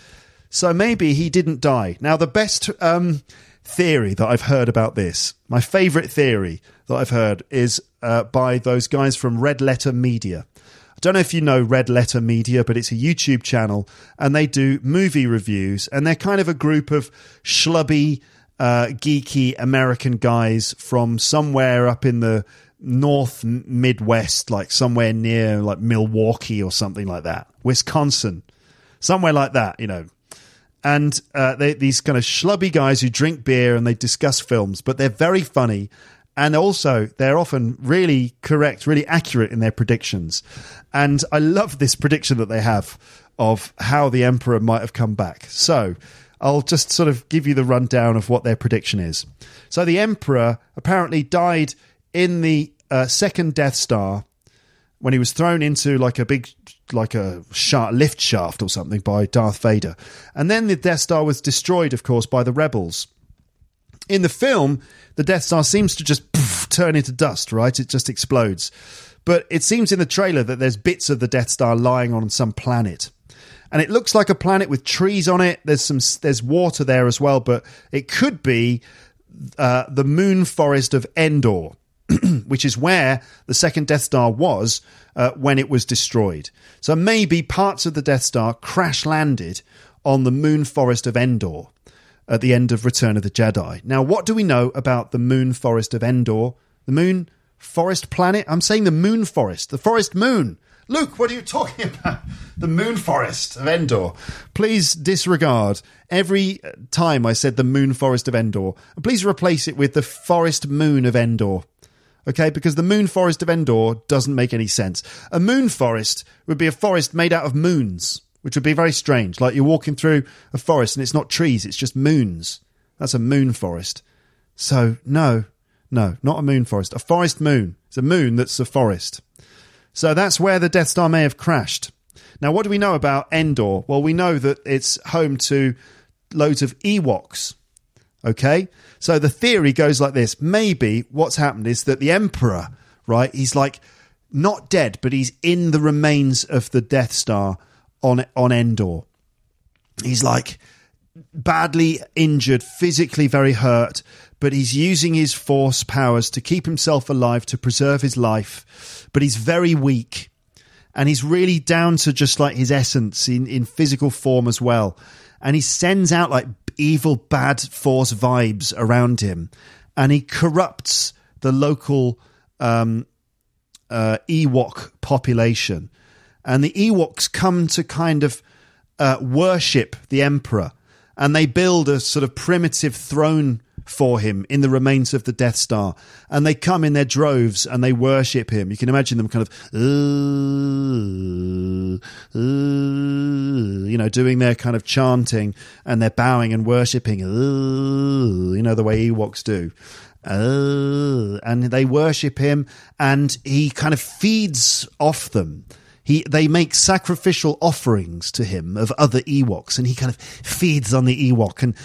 So maybe he didn't die. Now, the best um, theory that I've heard about this, my favorite theory that I've heard, is uh, by those guys from Red Letter Media. I don't know if you know Red Letter Media, but it's a YouTube channel and they do movie reviews, and they're kind of a group of schlubby, uh, geeky American guys from somewhere up in the north midwest, like somewhere near like Milwaukee or something like that, Wisconsin, somewhere like that, you know. And uh, they, these kind of schlubby guys who drink beer and they discuss films, but they're very funny. And also, they're often really correct, really accurate in their predictions. And I love this prediction that they have of how the Emperor might have come back. So, I'll just sort of give you the rundown of what their prediction is. So, the Emperor apparently died in the uh, second Death Star when he was thrown into like a big like a shaft, lift shaft or something by Darth Vader. And then the Death Star was destroyed, of course, by the rebels. In the film, the Death Star seems to just poof, turn into dust, right? It just explodes. But it seems in the trailer that there's bits of the Death Star lying on some planet. And it looks like a planet with trees on it. There's some there's water there as well, but it could be uh, the moon forest of Endor which is where the second Death Star was uh, when it was destroyed. So maybe parts of the Death Star crash landed on the moon forest of Endor at the end of Return of the Jedi. Now, what do we know about the moon forest of Endor? The moon forest planet? I'm saying the moon forest, the forest moon. Luke, what are you talking about? The moon forest of Endor. Please disregard every time I said the moon forest of Endor. And please replace it with the forest moon of Endor okay? Because the moon forest of Endor doesn't make any sense. A moon forest would be a forest made out of moons, which would be very strange. Like you're walking through a forest and it's not trees, it's just moons. That's a moon forest. So, no, no, not a moon forest. A forest moon. It's a moon that's a forest. So that's where the Death Star may have crashed. Now, what do we know about Endor? Well, we know that it's home to loads of Ewoks. Okay? So the theory goes like this maybe what's happened is that the Emperor, right, he's like not dead, but he's in the remains of the Death Star on on Endor. He's like badly injured, physically very hurt, but he's using his force powers to keep himself alive, to preserve his life. But he's very weak and he's really down to just like his essence in, in physical form as well. And he sends out like evil, bad force vibes around him and he corrupts the local um, uh, Ewok population. And the Ewoks come to kind of uh, worship the Emperor and they build a sort of primitive throne for him in the remains of the Death Star. And they come in their droves and they worship him. You can imagine them kind of, you know, doing their kind of chanting and they're bowing and worshipping, uh, you know, the way Ewoks do. And they worship him and he kind of feeds off them he they make sacrificial offerings to him of other Ewoks, and he kind of feeds on the Ewok and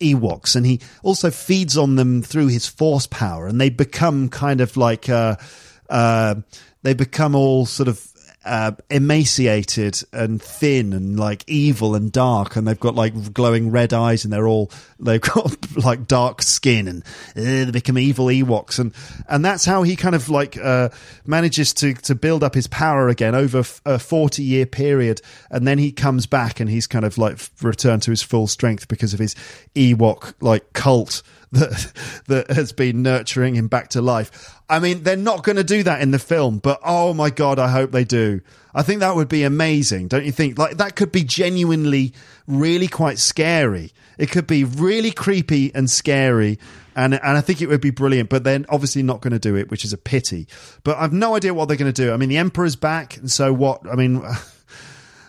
Ewoks, and he also feeds on them through his force power, and they become kind of like uh, uh, they become all sort of uh, emaciated and thin and like evil and dark, and they've got like glowing red eyes, and they're all they've got like dark skin, and uh, they become evil Ewoks, and and that's how he kind of like uh, manages to to build up his power again over a forty year period, and then he comes back and he's kind of like returned to his full strength because of his Ewok like cult that that has been nurturing him back to life. I mean, they're not going to do that in the film, but oh my god, I hope they do. I think that would be amazing, don't you think? Like that could be genuinely really quite scary. It could be really creepy and scary. And, and I think it would be brilliant, but they're obviously not going to do it, which is a pity. But I've no idea what they're going to do. I mean, the Emperor's back, and so what? I mean,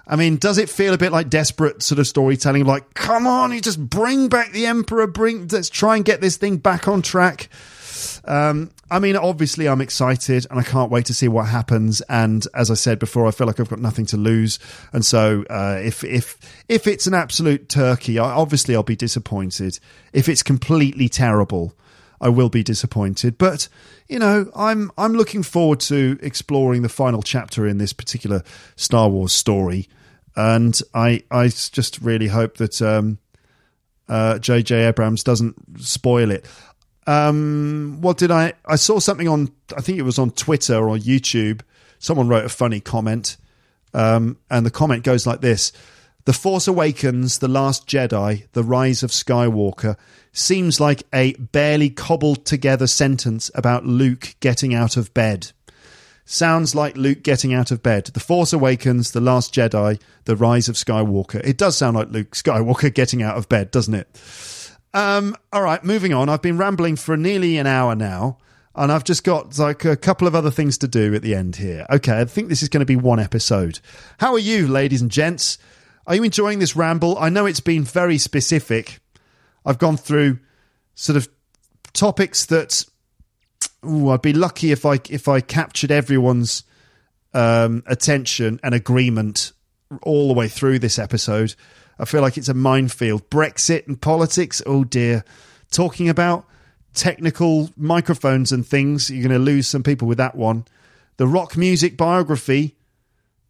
I mean, does it feel a bit like desperate sort of storytelling? Like, come on, you just bring back the Emperor, bring, let's try and get this thing back on track. Um, I mean, obviously, I'm excited and I can't wait to see what happens. And as I said before, I feel like I've got nothing to lose. And so, uh, if if if it's an absolute turkey, I, obviously I'll be disappointed. If it's completely terrible, I will be disappointed. But you know, I'm I'm looking forward to exploring the final chapter in this particular Star Wars story and I I just really hope that um, uh, J.J. Abrams doesn't spoil it. Um, what did I? I saw something on. I think it was on Twitter or YouTube. Someone wrote a funny comment, um, and the comment goes like this: "The Force Awakens, The Last Jedi, The Rise of Skywalker." Seems like a barely cobbled together sentence about Luke getting out of bed sounds like Luke getting out of bed. The Force Awakens, The Last Jedi, The Rise of Skywalker. It does sound like Luke Skywalker getting out of bed, doesn't it? Um, all right, moving on. I've been rambling for nearly an hour now, and I've just got like a couple of other things to do at the end here. Okay, I think this is going to be one episode. How are you, ladies and gents? Are you enjoying this ramble? I know it's been very specific. I've gone through sort of topics that ooh, I'd be lucky if I if I captured everyone's um, attention and agreement all the way through this episode. I feel like it's a minefield. Brexit and politics. Oh dear. Talking about technical microphones and things, you're going to lose some people with that one. The rock music biography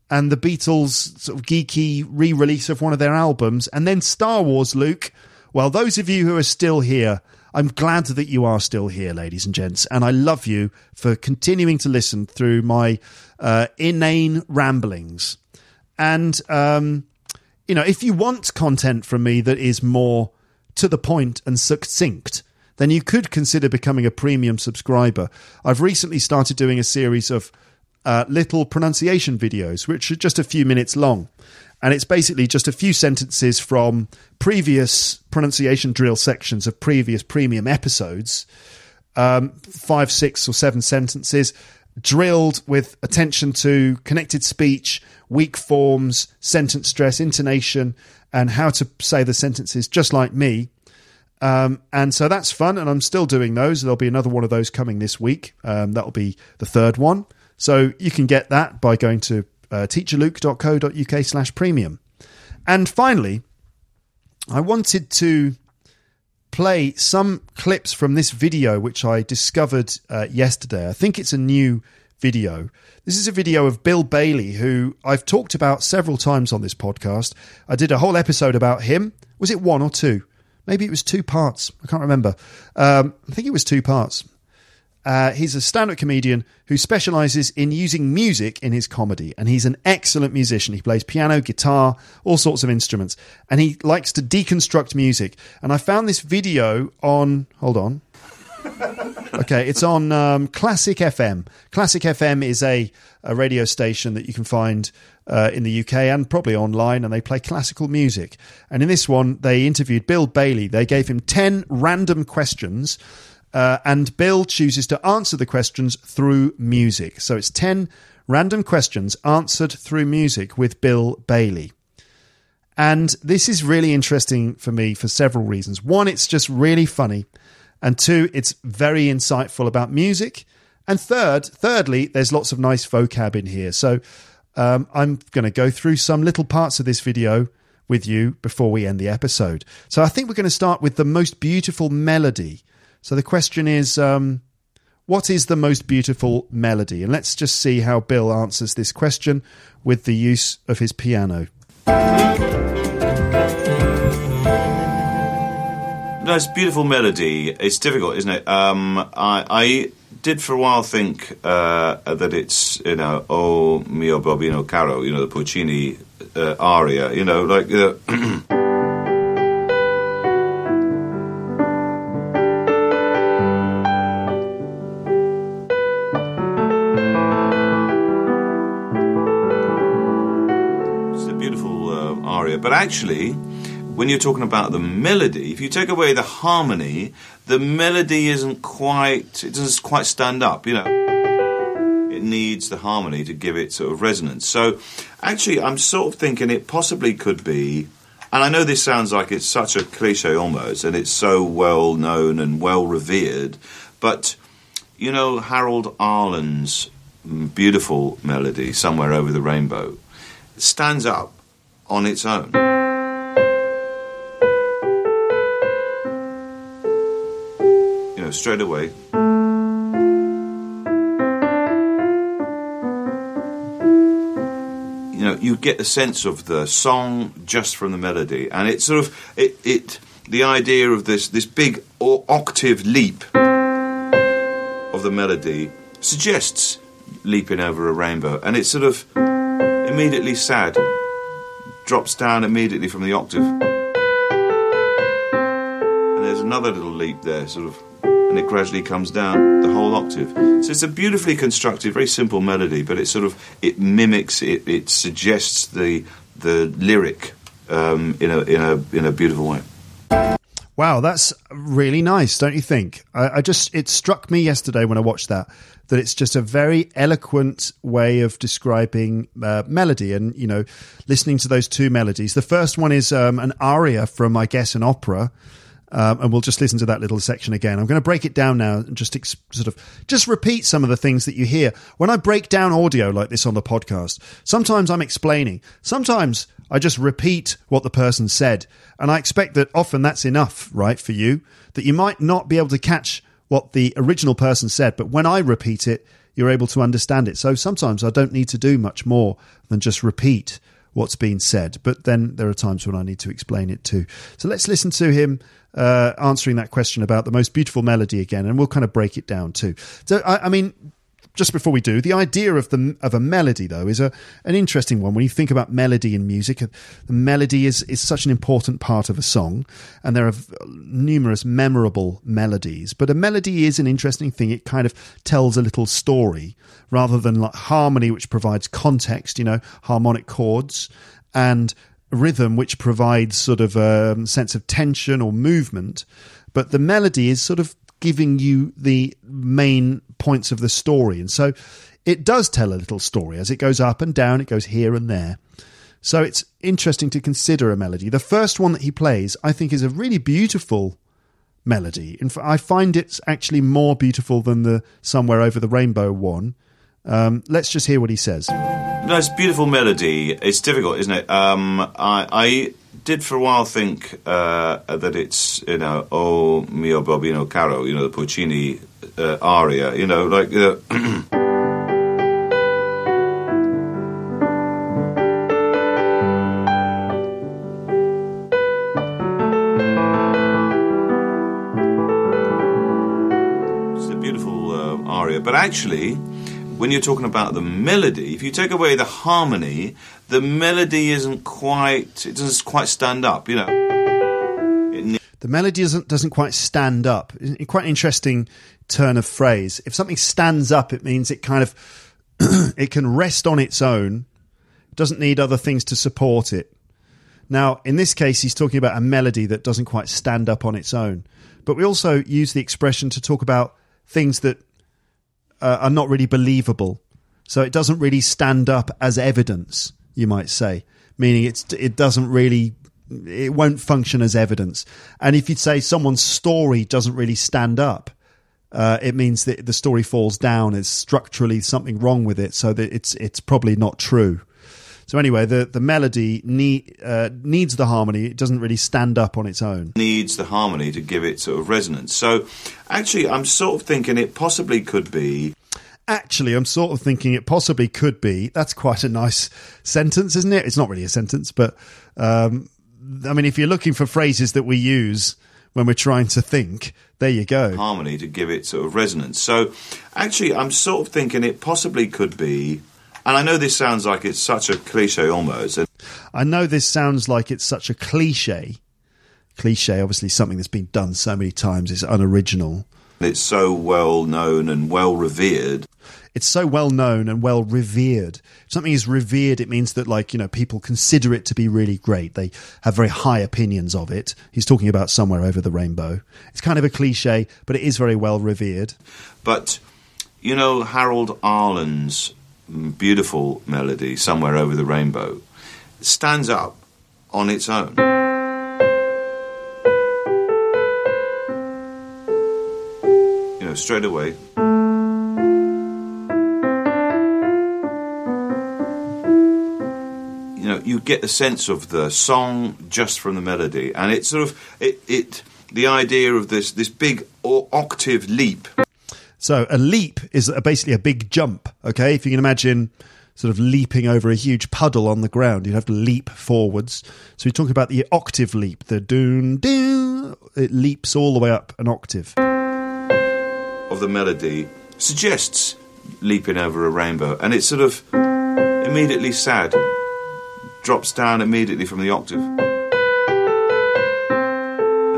and the Beatles sort of geeky re-release of one of their albums, and then Star Wars. Luke. Well, those of you who are still here, I'm glad that you are still here, ladies and gents, and I love you for continuing to listen through my uh, inane ramblings. And, um, you know, if you want content from me that is more to the point and succinct, then you could consider becoming a premium subscriber. I've recently started doing a series of uh, little pronunciation videos, which are just a few minutes long. And it's basically just a few sentences from previous pronunciation drill sections of previous premium episodes um, five six or seven sentences drilled with attention to connected speech weak forms sentence stress intonation and how to say the sentences just like me. Um, and so that's fun and i'm still doing those. There'll be another one of those coming this week. Um, that'll be the third one so you can get that by going to uh, teacherluke.co.uk slash premium. And finally, I wanted to play some clips from this video which I discovered uh, yesterday. I think it's a new video. This is a video of Bill Bailey, who I've talked about several times on this podcast. I did a whole episode about him. Was it one or two? Maybe it was two parts. I can't remember. Um, I think it was two parts. Uh, he's a stand up comedian who specializes in using music in his comedy. And he's an excellent musician. He plays piano, guitar, all sorts of instruments. And he likes to deconstruct music. And I found this video on. Hold on. okay, it's on um, Classic FM. Classic FM is a, a radio station that you can find uh, in the UK and probably online, and they play classical music. And in this one, they interviewed Bill Bailey. They gave him 10 random questions uh, and Bill chooses to answer the questions through music. So it's 10 random questions answered through music with Bill Bailey. And this is really interesting for me for several reasons. One, it's just really funny. And two, it's very insightful about music. And third, thirdly, there's lots of nice vocab in here. So um, I'm going to go through some little parts of this video with you before we end the episode. So I think we're going to start with the most beautiful melody so the question is, um, what is the most beautiful melody? And let's just see how Bill answers this question with the use of his piano. No, it's beautiful melody. It's difficult, isn't it? Um, I, I, did for a while think uh, that it's you know oh mio babbino caro, you know the Puccini uh, aria, you know like. Uh, But actually, when you're talking about the melody, if you take away the harmony, the melody isn't quite, it doesn't quite stand up, you know. It needs the harmony to give it sort of resonance. So actually, I'm sort of thinking it possibly could be, and I know this sounds like it's such a cliche almost, and it's so well known and well revered, but you know, Harold Arlen's beautiful melody, Somewhere Over the Rainbow, stands up on its own. You know, straight away. You know, you get the sense of the song just from the melody, and it's sort of it. it the idea of this this big octave leap of the melody suggests leaping over a rainbow, and it's sort of immediately sad drops down immediately from the octave. And there's another little leap there, sort of, and it gradually comes down the whole octave. So it's a beautifully constructed, very simple melody, but it sort of it mimics, it, it suggests the the lyric um, in a in a in a beautiful way. Wow, that's really nice, don't you think? I, I, just it struck me yesterday when I watched that that it's just a very eloquent way of describing uh, melody, and you know, listening to those two melodies. The first one is um, an aria from, I guess, an opera. Um, and we'll just listen to that little section again. I'm going to break it down now and just ex- sort of just repeat some of the things that you hear when I break down audio like this on the podcast. Sometimes I'm explaining. Sometimes I just repeat what the person said, and I expect that often that's enough, right, for you that you might not be able to catch what the original person said, but when I repeat it, you're able to understand it. So sometimes I don't need to do much more than just repeat what's been said. But then there are times when I need to explain it too. So let's listen to him uh, answering that question about the most beautiful melody again, and we'll kind of break it down too. So, I, I mean, just before we do, the idea of the of a melody though is a an interesting one. When you think about melody in music, uh, the melody is is such an important part of a song, and there are numerous memorable melodies. But a melody is an interesting thing. It kind of tells a little story rather than like harmony, which provides context. You know, harmonic chords and rhythm, which provides sort of a sense of tension or movement. But the melody is sort of giving you the main points of the story. And so it does tell a little story as it goes up and down, it goes here and there. So it's interesting to consider a melody. The first one that he plays, I think, is a really beautiful melody. In fact, I find it's actually more beautiful than the Somewhere Over the Rainbow one. Um, let's just hear what he says. No, it's beautiful melody. It's difficult, isn't it? Um, I, I, did for a while think uh, that it's you know oh mio babbino caro you know the Puccini uh, aria you know like uh, uh But actually, when you're talking about the melody, if you take away the harmony, the melody isn't quite, it doesn't quite stand up, you know. The melody doesn't doesn't quite stand up. It's Quite an interesting turn of phrase. If something stands up, it means it kind of it can rest on its own. Doesn't need other things to support it. Now, in this case, he's talking about a melody that doesn't quite stand up on its own. But we also use the expression to talk about things that uh, are not really believable. So it doesn't really stand up as evidence, you might say, meaning it's it doesn't really it won't function as evidence. And if you'd say someone's story doesn't really stand up, uh, it means that the story falls down. There's structurally something wrong with it, so that it's it's probably not true. So anyway, the the melody need, uh, needs the harmony. It doesn't really stand up on its own. needs the harmony to give it sort of resonance. So actually, I'm sort of thinking it possibly could be Actually, I'm sort of thinking it possibly could be. That's quite a nice sentence, isn't it? It's not really a sentence, but um, I mean, if you're looking for phrases that we use when we're trying to think, there you go. harmony to give it sort of resonance. So actually, I'm sort of thinking it possibly could be. And I know this sounds like it's such a cliche almost, and I know this sounds like it's such a cliche. Cliche, obviously, something that's been done so many times is unoriginal. It's so well known and well revered. It's so well known and well revered. If something is revered, it means that, like, you know, people consider it to be really great. They have very high opinions of it. He's talking about Somewhere Over the Rainbow. It's kind of a cliche, but it is very well revered. But you know, Harold Arlen's beautiful melody, Somewhere Over the Rainbow, stands up on its own. Straight away. You know, you get the sense of the song just from the melody, and it's sort of it. it the idea of this this big octave leap So a leap is basically a big jump. Okay, if you can imagine sort of leaping over a huge puddle on the ground, you'd have to leap forwards. So we're talking about the octave leap, the doon doon. It leaps all the way up an octave. Of the melody suggests leaping over a rainbow, and it's sort of immediately sad, drops down immediately from the octave, and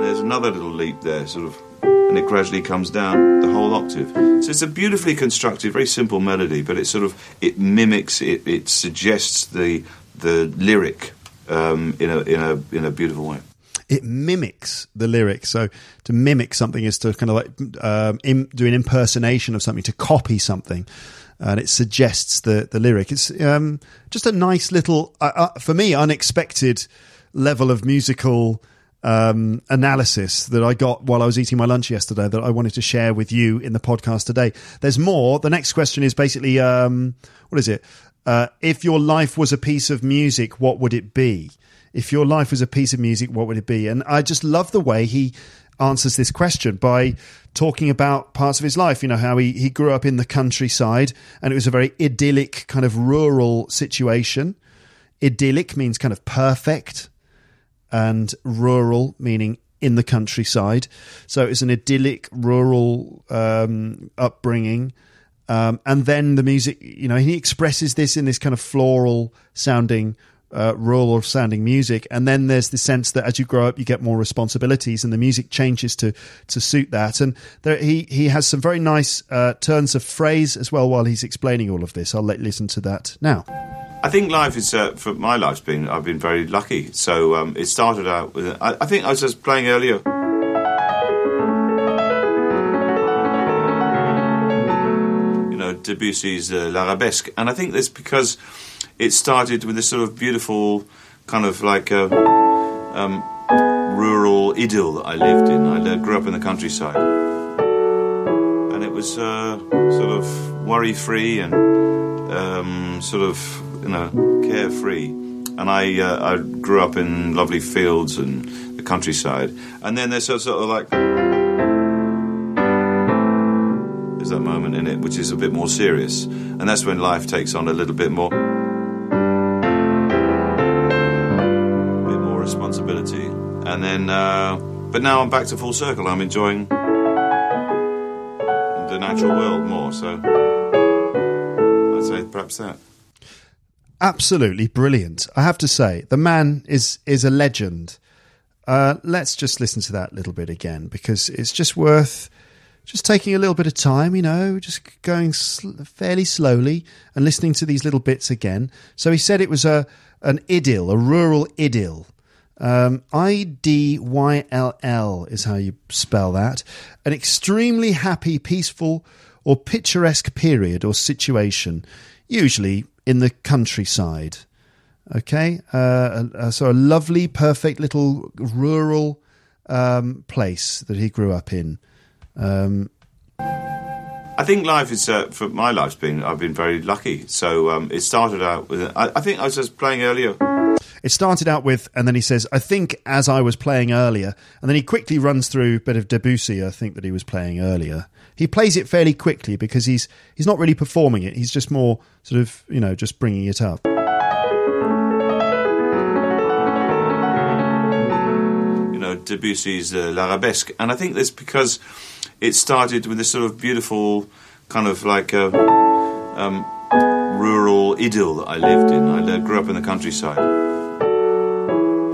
there's another little leap there, sort of, and it gradually comes down the whole octave. So it's a beautifully constructed, very simple melody, but it sort of it mimics, it, it suggests the the lyric um, in a in a in a beautiful way. It mimics the lyrics. So to mimic something is to kind of like um, do an impersonation of something, to copy something. And it suggests the, the lyric. It's um, just a nice little, uh, uh, for me, unexpected level of musical um, analysis that I got while I was eating my lunch yesterday that I wanted to share with you in the podcast today. There's more. The next question is basically, um, what is it? Uh, if your life was a piece of music, what would it be? If your life was a piece of music, what would it be? And I just love the way he answers this question by talking about parts of his life. You know, how he, he grew up in the countryside and it was a very idyllic, kind of rural situation. Idyllic means kind of perfect and rural meaning in the countryside. So it's an idyllic rural um, upbringing. Um, and then the music, you know, he expresses this in this kind of floral sounding, uh, rural sounding music. And then there's the sense that as you grow up, you get more responsibilities, and the music changes to to suit that. And there, he he has some very nice uh, turns of phrase as well while he's explaining all of this. I'll let listen to that now. I think life is uh, for my life's been I've been very lucky. So um, it started out with I, I think I was just playing earlier. You know Debussy's uh, L'Arabesque, and I think that's because it started with this sort of beautiful kind of like a um, rural idyll that I lived in. I grew up in the countryside, and it was uh, sort of worry free and um, sort of you know carefree. And I uh, I grew up in lovely fields and the countryside. And then there's sort sort of like there's that moment in it which is a bit more serious, and that's when life takes on a little bit more. Then. Uh, but now I'm back to full circle. I'm enjoying the natural world more. So I'd say perhaps that. Absolutely brilliant. I have to say, the man is is a legend. Uh, let's just listen to that little bit again because it's just worth just taking a little bit of time, you know, just going sl- fairly slowly and listening to these little bits again. So he said it was a an idyll, a rural idyll. Um, I D Y L L is how you spell that. An extremely happy, peaceful, or picturesque period or situation, usually in the countryside. Okay, uh, so a lovely, perfect little rural um, place that he grew up in. Um, I think life is uh, for my life's been I've been very lucky. So um, it started out with I, I think I was just playing earlier. It started out with, and then he says, I think as I was playing earlier, and then he quickly runs through a bit of Debussy, I think that he was playing earlier. He plays it fairly quickly because he's he's not really performing it. He's just more sort of, you know, just bringing it up. you know Debussy's uh, L'Arabesque, and I think that's because it started with this sort of beautiful kind of like a um, rural idyll that I lived in. I grew up in the countryside,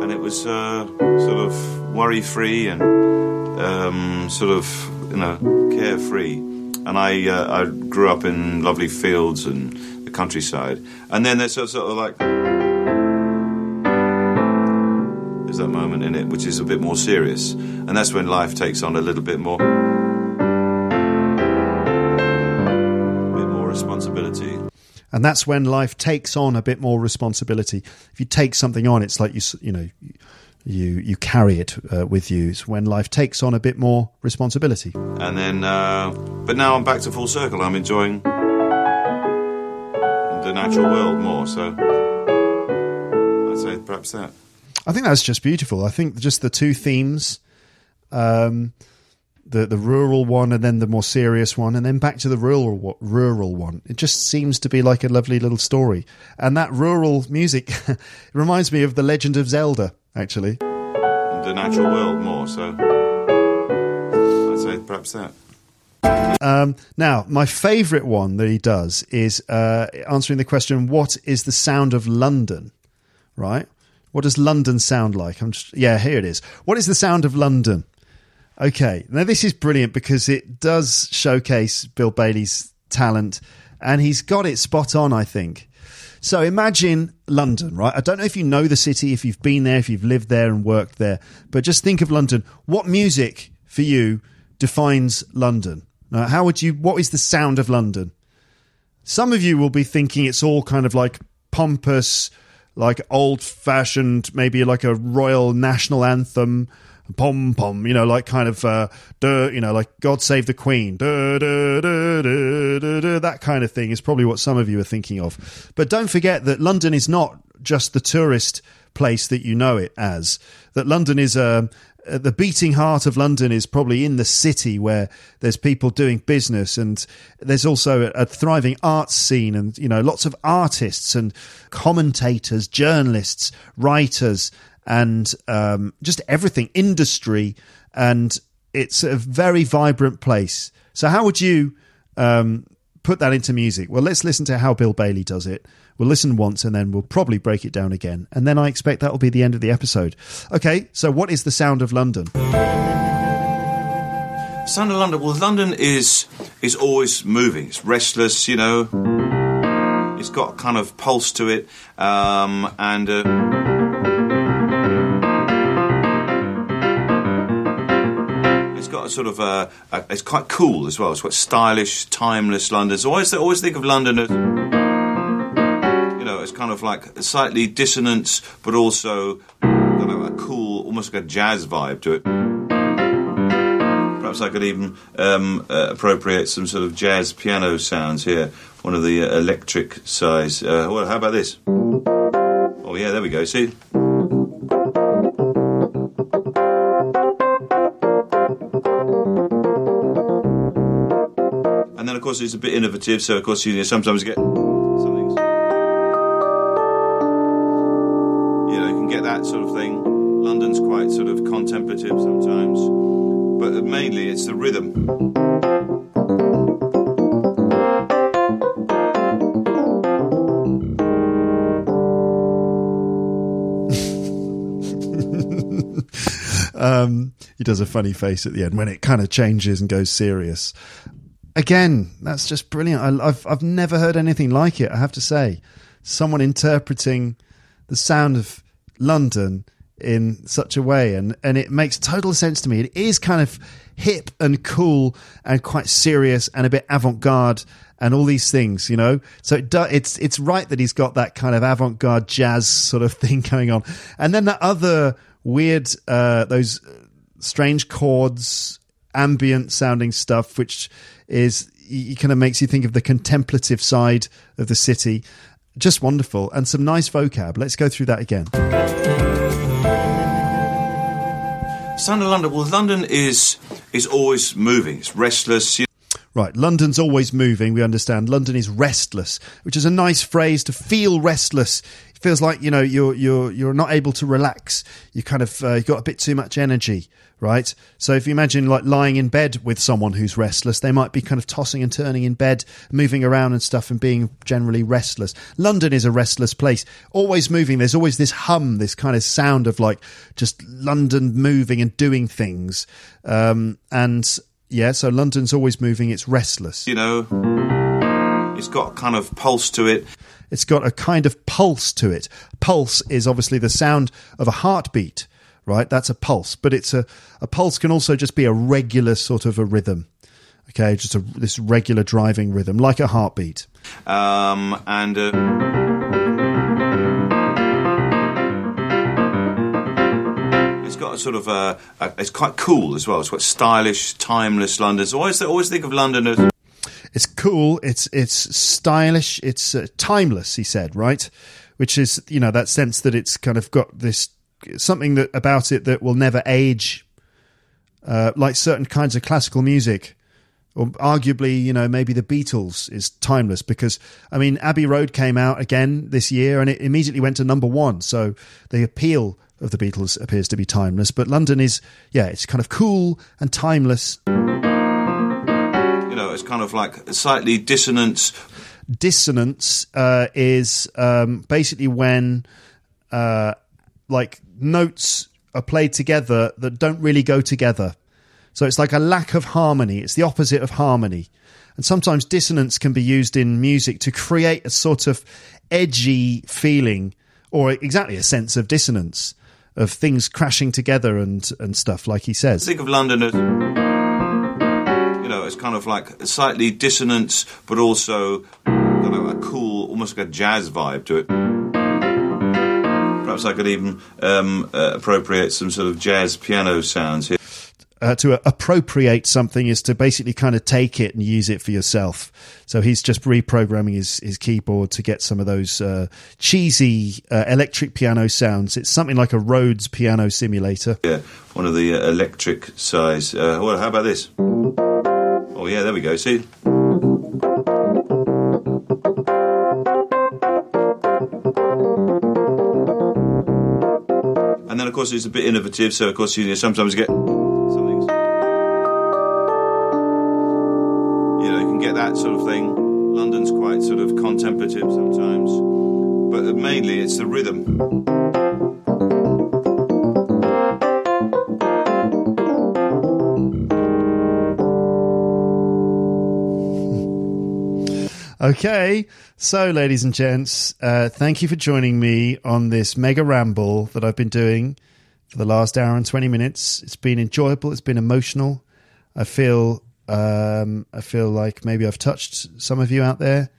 and it was uh, sort of worry-free and um, sort of you know carefree. And I uh, I grew up in lovely fields and the countryside, and then there's sort sort of like. There's that moment in it which is a bit more serious, and that's when life takes on a little bit more, bit more responsibility. And that's when life takes on a bit more responsibility. If you take something on, it's like you, you know, you you carry it uh, with you. It's when life takes on a bit more responsibility. And then, uh, but now I'm back to full circle. I'm enjoying the natural world more. So I'd say perhaps that. I think that's just beautiful. I think just the two themes, um, the the rural one and then the more serious one, and then back to the rural rural one. It just seems to be like a lovely little story. And that rural music reminds me of the Legend of Zelda. Actually, The natural world more. So I'd say perhaps that. um, now my favourite one that he does is uh, answering the question, "What is the sound of London?" Right? What does London sound like? I'm just yeah, here it is. What is the sound of London? Okay, now this is brilliant because it does showcase Bill Bailey's talent, and he's got it spot on. I think. So imagine London, right? I don't know if you know the city, if you've been there, if you've lived there and worked there, but just think of London. What music for you defines London? Now, how would you? What is the sound of London? Some of you will be thinking it's all kind of like pompous, like old fashioned, maybe like a royal national anthem, pom pom, you know, like kind of, uh, duh, you know, like God Save the Queen, duh, duh, duh, duh, duh, duh, that kind of thing is probably what some of you are thinking of. But don't forget that London is not just the tourist place that you know it as, that London is a, uh, the beating heart of London is probably in the city where there's people doing business and there's also a thriving arts scene and you know lots of artists and commentators, journalists, writers and um, just everything industry and it's a very vibrant place. So how would you um, put that into music? Well, let's listen to how Bill Bailey does it. We'll listen once and then we'll probably break it down again. And then I expect that will be the end of the episode. Okay, so what is the sound of London? Sound of London. Well, London is is always moving. It's restless, you know. It's got kind of pulse to it, um, and uh, a sort of a, a. It's quite cool as well. It's quite stylish, timeless London. So I always always think of London as. You know, it's kind of like slightly dissonance, but also know, a cool, almost like a jazz vibe to it. Perhaps I could even um, uh, appropriate some sort of jazz piano sounds here. One of the uh, electric size. Uh, well, how about this? Oh yeah, there we go. See. course, it's a bit innovative, so of course, you know, sometimes you get something. You know, you can get that sort of thing. London's quite sort of contemplative sometimes, but mainly it's the rhythm. Um, he does a funny face at the end when it kind of changes and goes serious. Again, that's just brilliant. I, I've I've never heard anything like it. I have to say, someone interpreting the sound of London in such a way, and and it makes total sense to me. It is kind of hip and cool and quite serious and a bit avant garde and all these things, you know. So it do, it's it's right that he's got that kind of avant garde jazz sort of thing going on, and then that other weird uh, those strange chords, ambient sounding stuff, which is it kind of makes you think of the contemplative side of the city. Just wonderful and some nice vocab. Let's go through that again. Sound of London. Well, London is is always moving. It's restless. You Right, London's always moving. We understand. London is restless, which is a nice phrase to feel restless. Feels like you know you're you're you're not able to relax. You kind of uh, you got a bit too much energy, right? So if you imagine like lying in bed with someone who's restless, they might be kind of tossing and turning in bed, moving around and stuff, and being generally restless. London is a restless place, always moving. There's always this hum, this kind of sound of like just London moving and doing things, um, and yeah, so London's always moving. It's restless. you know, it's got a kind of pulse to it. It's got a kind of pulse to it. Pulse is obviously the sound of a heartbeat, right? That's a pulse, but it's a a pulse can also just be a regular sort of a rhythm. Okay, just a, this regular driving rhythm, like a heartbeat. Um, and uh, it's got a sort of a, a. It's quite cool as well. It's quite stylish, timeless London. So always, always think of London as It's cool. It's it's stylish. It's uh, timeless. He said, right? Which is you know that sense that it's kind of got this something that about it that will never age, uh, like certain kinds of classical music. Or arguably, you know, maybe the Beatles is timeless because, I mean, Abbey Road came out again this year and it immediately went to number one. So the appeal of the Beatles appears to be timeless. But London is, yeah, it's kind of cool and timeless. You know, it's kind of like a slightly dissonance. dissonance uh, is um, basically when uh, like notes are played together that don't really go together. So it's like a lack of harmony. It's the opposite of harmony. And sometimes dissonance can be used in music to create a sort of edgy feeling or exactly a sense of dissonance of things crashing together and, and stuff, like he says. Think of London as you know, it's kind of like slightly dissonance, but also I don't know, a cool, almost like a jazz vibe to it. Perhaps I could even um, uh, appropriate some sort of jazz piano sounds here. uh, to appropriate something is to basically kind of take it and use it for yourself. So he's just reprogramming his, his keyboard to get some of those uh, cheesy uh, electric piano sounds. It's something like a Rhodes piano simulator. Yeah, one of the uh, electric size. Uh, well, how about this? Oh yeah, there we go. See, and then of course it's a bit innovative. So of course you know, sometimes get something. You know, you can get that sort of thing. London's quite sort of contemplative sometimes, but mainly it's the rhythm. Okay, so ladies and gents, uh, thank you for joining me on this mega ramble that I've been doing for the last hour and twenty minutes. It's been enjoyable. It's been emotional. I feel, um, I feel like maybe I've touched some of you out there.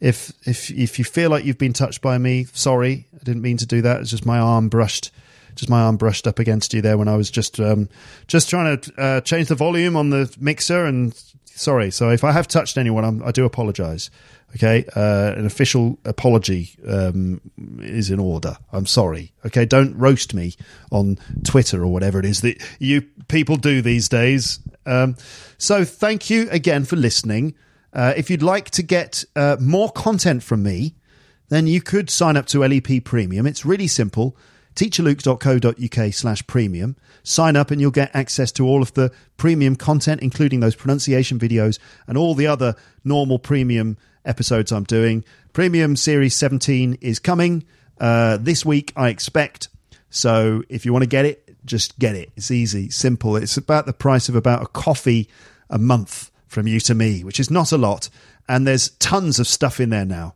If if if you feel like you've been touched by me, sorry, I didn't mean to do that. It's just my arm brushed, just my arm brushed up against you there when I was just um, just trying to uh, change the volume on the mixer and sorry. So if I have touched anyone, I'm, I do apologise. Okay, uh, an official apology um, is in order. I'm sorry. Okay, don't roast me on Twitter or whatever it is that you people do these days. Um, so thank you again for listening. Uh, if you'd like to get uh, more content from me, then you could sign up to LEP Premium. It's really simple. teacherluke.co.uk slash premium. Sign up and you'll get access to all of the premium content, including those pronunciation videos and all the other normal premium episodes I'm doing. Premium Series 17 is coming uh, this week, I expect. So if you want to get it, just get it. It's easy, simple. It's about the price of about a coffee a month from you to me, which is not a lot. And there's tons of stuff in there now.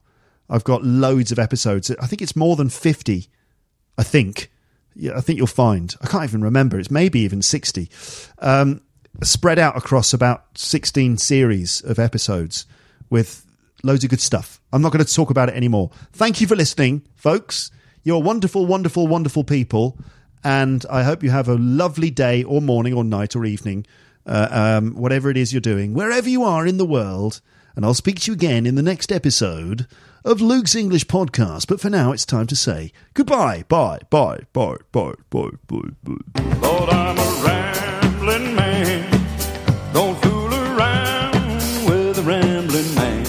I've got loads of episodes. I think it's more than 50. I think. Yeah, I think you'll find. I can't even remember. It's maybe even 60. Um, spread out across about 16 series of episodes with loads of good stuff. I'm not going to talk about it anymore. Thank you for listening, folks. You're wonderful, wonderful, wonderful people. And I hope you have a lovely day or morning or night or evening, uh, um, whatever it is you're doing, wherever you are in the world. And I'll speak to you again in the next episode of Luke's English podcast. But for now, it's time to say goodbye. Bye, bye, bye, bye, bye, bye, bye. Lord, I'm a rambling man. Don't fool around with a rambling man.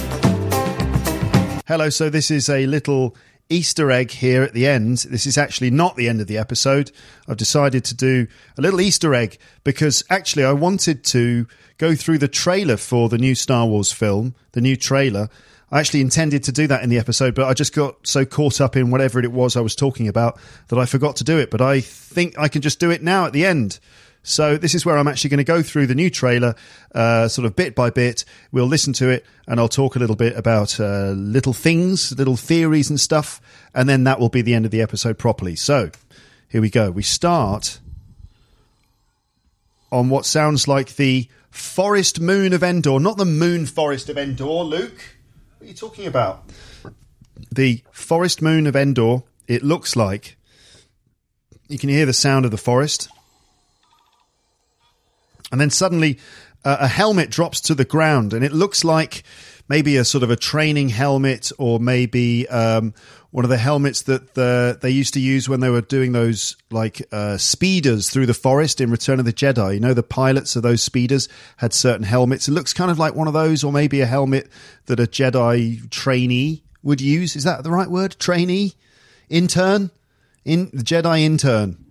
Hello, so this is a little Easter egg here at the end. This is actually not the end of the episode. I've decided to do a little Easter egg because actually I wanted to go through the trailer for the new Star Wars film, the new trailer. I actually intended to do that in the episode, but I just got so caught up in whatever it was I was talking about that I forgot to do it. But I think I can just do it now at the end. So this is where I'm actually going to go through the new trailer, uh, sort of bit by bit. We'll listen to it, and I'll talk a little bit about uh, little things, little theories and stuff, and then that will be the end of the episode properly. So here we go. We start on what sounds like the forest moon of Endor, not the moon forest of Endor. Luke, what are you talking about? The forest moon of Endor. It looks like you can hear the sound of the forest and then suddenly uh, a helmet drops to the ground and it looks like maybe a sort of a training helmet or maybe um, one of the helmets that the, they used to use when they were doing those like uh, speeders through the forest in Return of the Jedi. You know, the pilots of those speeders had certain helmets. It looks kind of like one of those, or maybe a helmet that a Jedi trainee would use. Is that the right word? Trainee? Intern? In the Jedi intern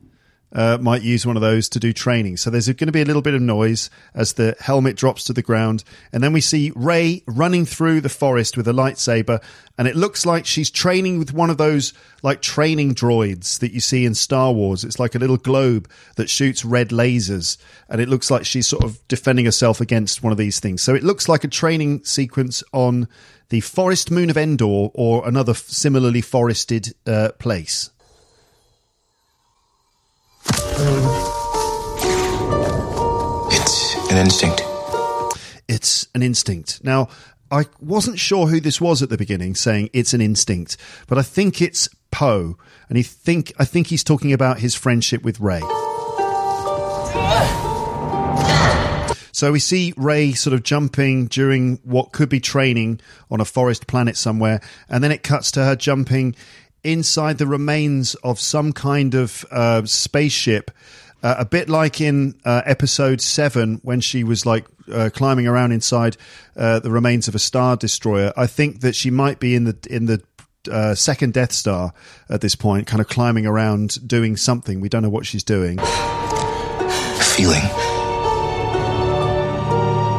uh, might use one of those to do training. So there's going to be a little bit of noise as the helmet drops to the ground. And then we see Rey running through the forest with a lightsaber. And it looks like she's training with one of those like training droids that you see in Star Wars. It's like a little globe that shoots red lasers. And it looks like she's sort of defending herself against one of these things. So it looks like a training sequence on the forest moon of Endor or another similarly forested uh, place. It's an instinct. It's an instinct. Now, I wasn't sure who this was at the beginning saying it's an instinct, but I think it's Poe, and he think I think he's talking about his friendship with Rey. So we see Rey sort of jumping during what could be training on a forest planet somewhere, and then it cuts to her jumping inside the remains of some kind of uh, spaceship. Uh, a bit like in uh, episode seven when she was like uh, climbing around inside uh, the remains of a star destroyer. I think that she might be in the in the uh, second Death Star at this point, kind of climbing around doing something. We don't know what she's doing. Feeling.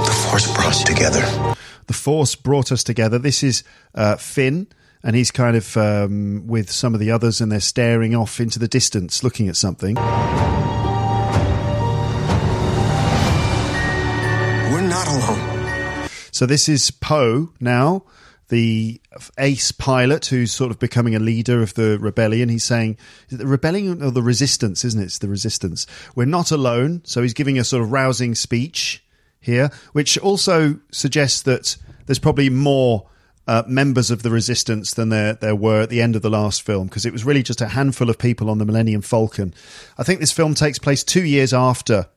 The force brought us together. The Force brought us together. This is uh, Finn, and he's kind of um, with some of the others, and they're staring off into the distance, looking at something. We're not alone. So this is Poe now, the ace pilot who's sort of becoming a leader of the rebellion. He's saying, the rebellion or the resistance, isn't it? It's the resistance. We're not alone. So he's giving a sort of rousing speech here, which also suggests that there's probably more uh, members of the resistance than there there were at the end of the last film because it was really just a handful of people on the Millennium Falcon. I think this film takes place two years after.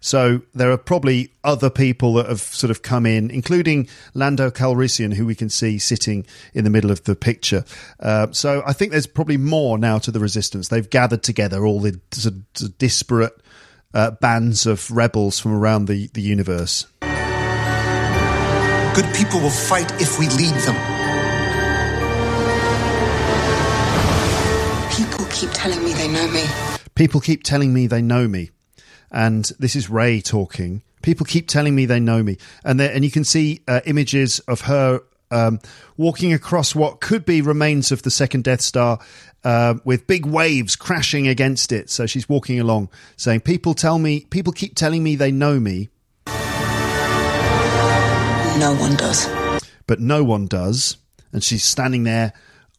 So there are probably other people that have sort of come in, including Lando Calrissian, who we can see sitting in the middle of the picture. Uh, so I think there's probably more now to the resistance. They've gathered together all the disparate uh, bands of rebels from around the, the universe. Good people will fight if we lead them. People keep telling me they know me. People keep telling me they know me. And this is Rey talking. People keep telling me they know me. And and you can see uh, images of her um, walking across what could be remains of the second Death Star uh, with big waves crashing against it. So she's walking along saying, People tell me, people keep telling me they know me, No one does. but no one does. And she's standing there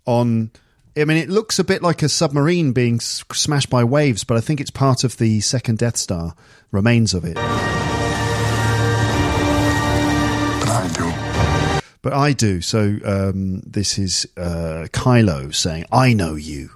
on. I mean, it looks a bit like a submarine being smashed by waves, but I think it's part of the second Death Star, remains of it. But I do. But I do. So um, this is uh, Kylo saying, "I know you."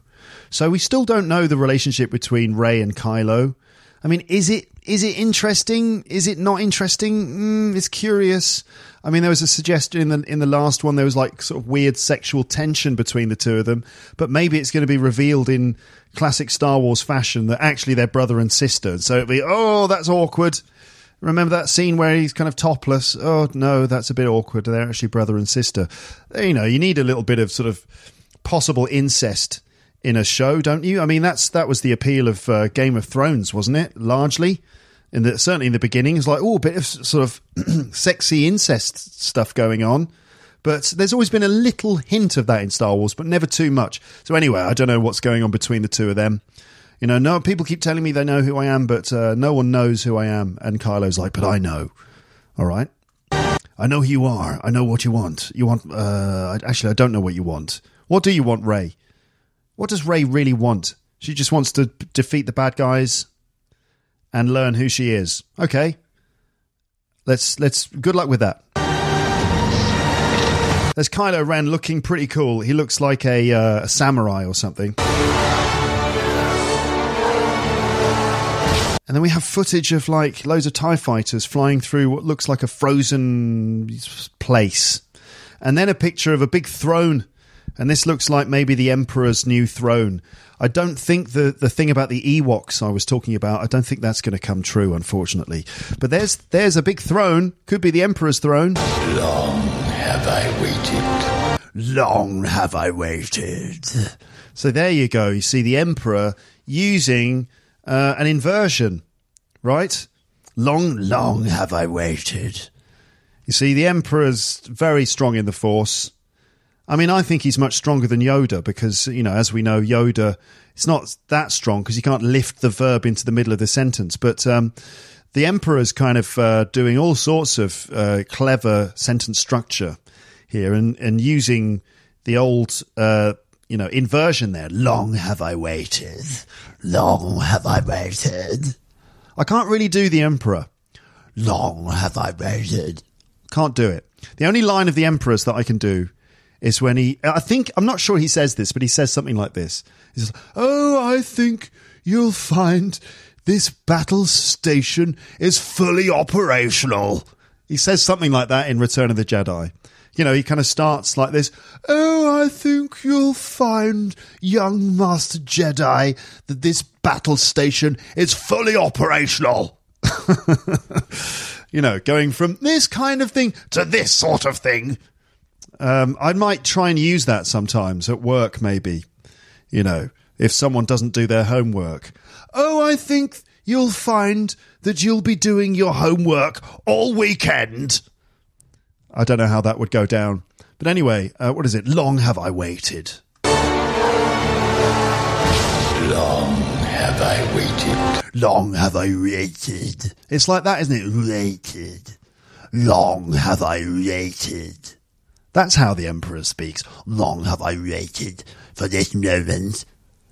So we still don't know the relationship between Rey and Kylo. I mean, is it is it interesting? Is it not interesting? Mm, it's curious. I mean, there was a suggestion in the in the last one. There was like sort of weird sexual tension between the two of them, but maybe it's going to be revealed in classic Star Wars fashion that actually they're brother and sister. So it'd be, oh, that's awkward. Remember that scene where he's kind of topless? Oh no, that's a bit awkward. They're actually brother and sister. You know, you need a little bit of sort of possible incest in a show, don't you? I mean, that's that was the appeal of uh, Game of Thrones, wasn't it? Largely, in the certainly in the beginning, it's like oh, a bit of sort of sexy incest stuff going on. But there's always been a little hint of that in Star Wars, but never too much. So anyway, I don't know what's going on between the two of them. You know, no people keep telling me they know who I am, but uh, no one knows who I am. And Kylo's like, but I know. All right, I know who you are. I know what you want. You want? Uh, actually, I don't know what you want. What do you want, Rey? What does Rey really want? She just wants to defeat the bad guys and learn who she is. Okay, let's let's. Good luck with that. There's Kylo Ren looking pretty cool. He looks like a, uh, a samurai or something. And then we have footage of like loads of TIE fighters flying through what looks like a frozen place. And then a picture of a big throne. And this looks like maybe the Emperor's new throne. I don't think the, the thing about the Ewoks I was talking about, I don't think that's going to come true, unfortunately. But there's there's a big throne. Could be the Emperor's throne. Long have I waited. Long have I waited. So there you go. You see the Emperor using uh, an inversion, right? Long, long have I waited. You see, the Emperor's very strong in the Force. I mean, I think he's much stronger than Yoda because, you know, as we know, Yoda, it's not that strong because you can't lift the verb into the middle of the sentence. But um, the Emperor's kind of uh, doing all sorts of uh, clever sentence structure here and, and using the old, uh, you know, inversion there. Long have I waited. Long have I waited. I can't really do the Emperor. Long have I waited. Can't do it. The only line of the Emperor's that I can do is when he, I think, I'm not sure he says this, but he says something like this. He says, Oh, I think you'll find this battle station is fully operational. He says something like that in Return of the Jedi. You know, he kind of starts like this. Oh, I think you'll find, young Master Jedi, that this battle station is fully operational. you know, going from this kind of thing to this sort of thing. Um, I might try and use that sometimes at work, maybe. You know, if someone doesn't do their homework. Oh, I think you'll find that you'll be doing your homework all weekend. I don't know how that would go down. But anyway, uh, what is it? Long have I waited. Long have I waited. Long have I waited. It's like that, isn't it? Waited. Long have I waited. That's how the Emperor speaks. Long have I waited for this moment.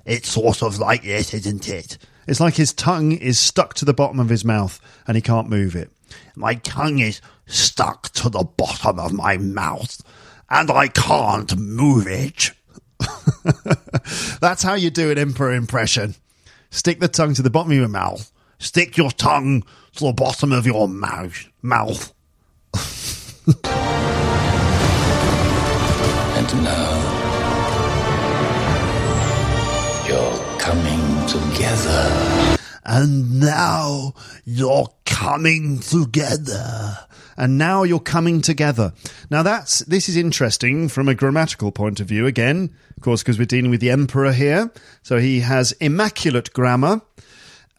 It's sort of like this, isn't it? It's like his tongue is stuck to the bottom of his mouth and he can't move it. My tongue is stuck to the bottom of my mouth, and I can't move it. That's how you do an Emperor impression. Stick the tongue to the bottom of your mouth. Stick your tongue to the bottom of your mouth. Mouth. Now you're coming together. And now you're coming together. and now you're coming together. Now that's this is interesting from a grammatical point of view again, of course, because we're dealing with the emperor here, so he has immaculate grammar.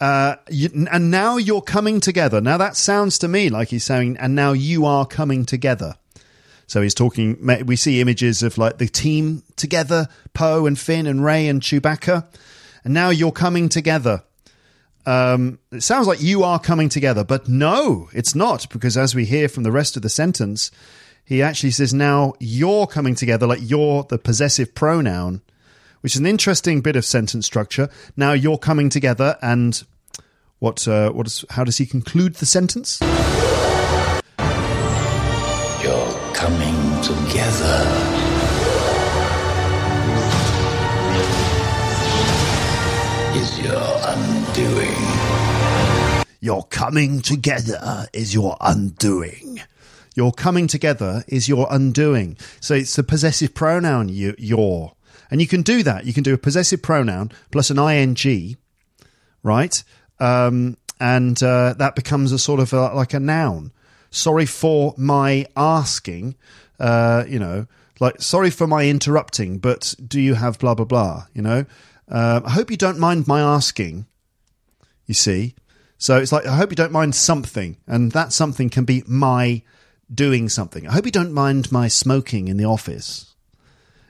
Uh, you, and now you're coming together. Now that sounds to me like he's saying, and now you are coming together. So he's talking. We see images of like the team together, Poe and Finn and Ray and Chewbacca, and now you're coming together. Um, it sounds like you are coming together, but no, it's not because as we hear from the rest of the sentence, he actually says now you're coming together, like you're the possessive pronoun, which is an interesting bit of sentence structure. Now you're coming together, and what? Uh, what is? How does he conclude the sentence? Coming together. Is your undoing. Your coming together is your undoing. Your coming together is your undoing. So it's the possessive pronoun you, your. And you can do that. You can do a possessive pronoun plus an ing, right? Um, and uh, that becomes a sort of a, like a noun. Sorry for my asking, uh, you know, like sorry for my interrupting, but do you have blah, blah, blah, you know? Uh, I hope you don't mind my asking, you see. So it's like, I hope you don't mind something, and that something can be my doing something. I hope you don't mind my smoking in the office,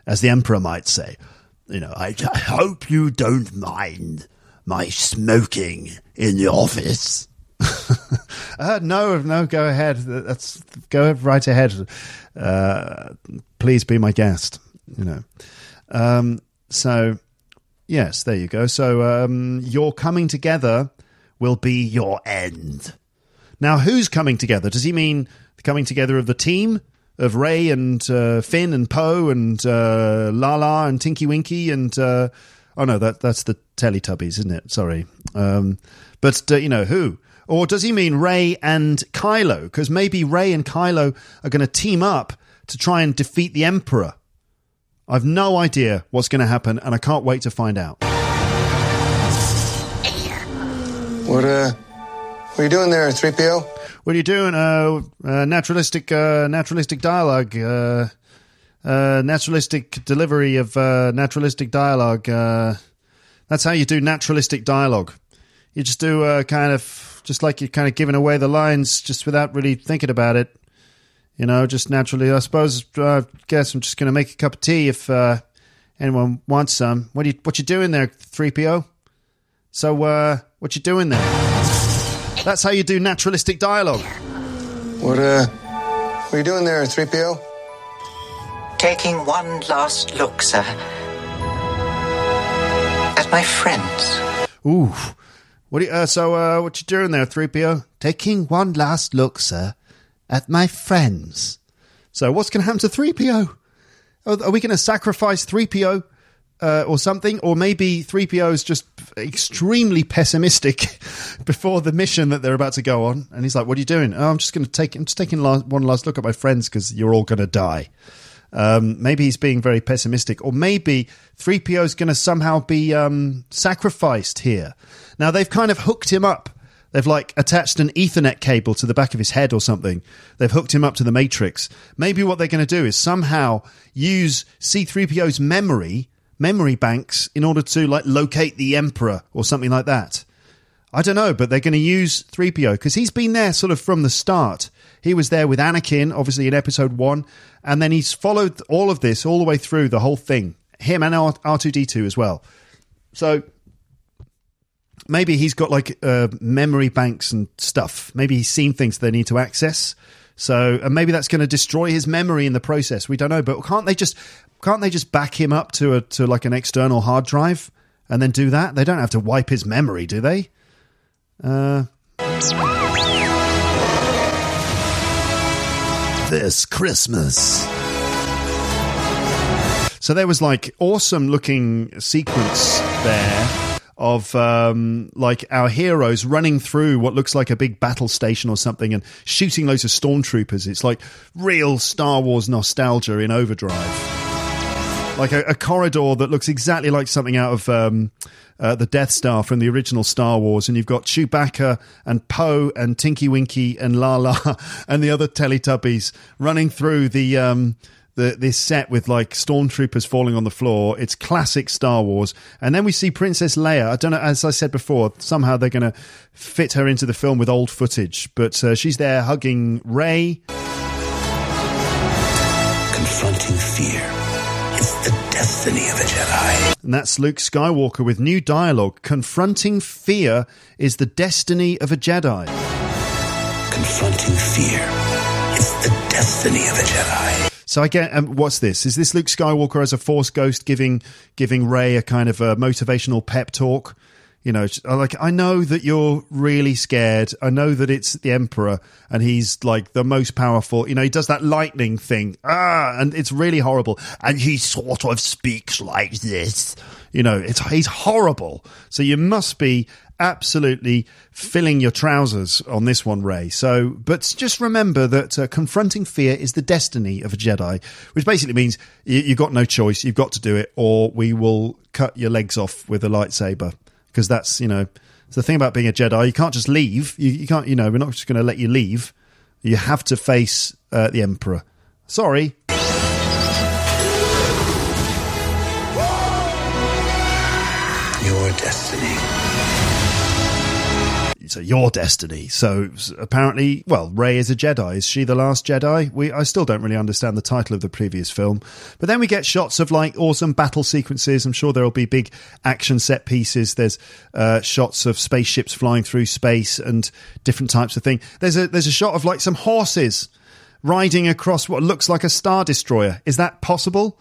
as the emperor might say. You know, I, I hope you don't mind my smoking in the office. Uh, no, no, go ahead. That's go right ahead. Uh, please be my guest. You know. Um, so, yes, there you go. So, um, your coming together will be your end. Now, who's coming together? Does he mean the coming together of the team of Rey and uh, Finn and Poe and uh, Laa-Laa and Tinky Winky and uh, oh no, that that's the Teletubbies, isn't it? Sorry, um, but uh, you know who? Or does he mean Rey and Kylo? Because maybe Rey and Kylo are going to team up to try and defeat the Emperor. I've no idea what's going to happen, and I can't wait to find out. What, uh, what are you doing there, 3PO? What are you doing? Uh, uh naturalistic, uh, naturalistic dialogue. Uh, uh, naturalistic delivery of uh, naturalistic dialogue. Uh, that's how you do naturalistic dialogue. You just do uh, kind of just like you're kind of giving away the lines just without really thinking about it. You know, just naturally. I suppose. I guess I'm just going to make a cup of tea if uh, anyone wants some. What are you What you doing there, three PO? So, uh, what you doing there? That's how you do naturalistic dialogue. What, uh, what are you doing there, 3PO? Taking one last look, sir, at my friends. Ooh. What you, uh, so uh, what you doing there, 3PO? Taking one last look, sir, at my friends. So what's going to happen to 3PO? Are, are we going to sacrifice 3PO uh, or something? Or maybe 3PO is just extremely pessimistic before the mission that they're about to go on. And he's like, what are you doing? Oh, I'm just going to take, I'm just taking la- one last look at my friends because you're all going to die. Um, maybe he's being very pessimistic, or maybe 3PO is going to somehow be um, sacrificed here. Now, they've kind of hooked him up. They've like attached an Ethernet cable to the back of his head or something. They've hooked him up to the Matrix. Maybe what they're going to do is somehow use C3PO's memory, memory banks, in order to like locate the Emperor or something like that. I don't know, but they're going to use 3PO because he's been there sort of from the start. He was there with Anakin, obviously in episode one, and then he's followed all of this all the way through the whole thing. Him and R- R2D2 as well. So maybe he's got like uh, memory banks and stuff. Maybe he's seen things they need to access. So, and maybe that's going to destroy his memory in the process. We don't know, but can't they just can't they just back him up to a to like an external hard drive and then do that? They don't have to wipe his memory, do they? Uh, This Christmas. So there was like awesome looking sequence there of um, like our heroes running through what looks like a big battle station or something and shooting loads of stormtroopers. It's like real Star Wars nostalgia in overdrive. Like a, a corridor that looks exactly like something out of um, uh, the Death Star from the original Star Wars, and you've got Chewbacca and Poe and Tinky Winky and Laa-Laa and the other Teletubbies running through the um, the this set with like stormtroopers falling on the floor. It's classic Star Wars, and then we see Princess Leia. I don't know, as I said before, somehow they're going to fit her into the film with old footage, but uh, she's there hugging Rey. Confronting fear is the destiny of a Jedi. And that's Luke Skywalker with new dialogue. Confronting fear is the destiny of a Jedi. Confronting fear is the destiny of a Jedi. So I get um, what's this? Is this Luke Skywalker as a Force ghost giving giving Rey a kind of a motivational pep talk? You know, like I know that you're really scared. I know that it's the Emperor and he's like the most powerful. You know, he does that lightning thing. Ah, and it's really horrible. And he sort of speaks like this. You know, it's he's horrible. So you must be absolutely filling your trousers on this one, Rey. So, but just remember that uh, confronting fear is the destiny of a Jedi, which basically means you, you've got no choice. You've got to do it, or we will cut your legs off with a lightsaber. Because that's you know it's the thing about being a Jedi. You can't just leave. You, you can't. You know, we're not just going to let you leave. You have to face uh, the Emperor. Sorry, your destiny. So apparently, well, Rey is a Jedi. Is she the last Jedi? We I still don't really understand the title of the previous film. But then we get shots of like awesome battle sequences. I'm sure there'll be big action set pieces. There's uh, shots of spaceships flying through space and different types of thing. There's a there's a shot of like some horses riding across what looks like a star destroyer. Is that possible?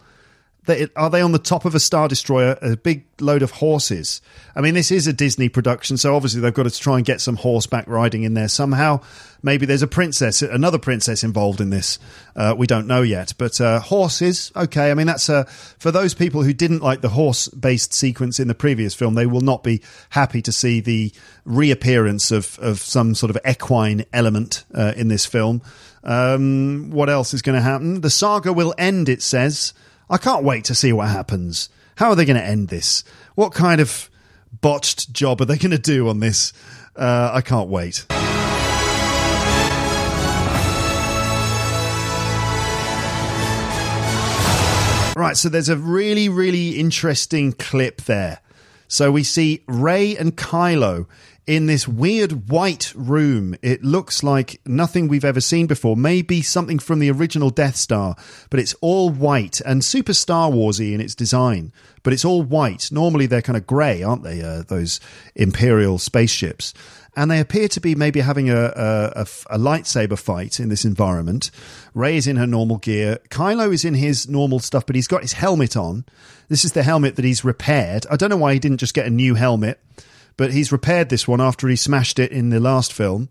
They, are they on the top of a star destroyer, a big load of horses? I mean, this is a Disney production, so obviously they've got to try and get some horseback riding in there somehow. Maybe there's a princess, another princess involved in this. Uh, we don't know yet, but uh, horses, okay. I mean, that's uh, for those people who didn't like the horse-based sequence in the previous film. They will not be happy to see the reappearance of of some sort of equine element uh, in this film. Um, what else is going to happen? The saga will end. It says. I can't wait to see what happens. How are they going to end this? What kind of botched job are they going to do on this? Uh, I can't wait. Right, so there's a really, really interesting clip there. So we see Rey and Kylo in this weird white room. It looks like nothing we've ever seen before. Maybe something from the original Death Star, but it's all white and super Star Warsy in its design. But it's all white. Normally they're kind of grey, aren't they? Uh, those Imperial spaceships. And they appear to be maybe having a lightsaber fight in this environment. Rey is in her normal gear. Kylo is in his normal stuff, but he's got his helmet on. This is the helmet that he's repaired. I don't know why he didn't just get a new helmet, but he's repaired this one after he smashed it in the last film.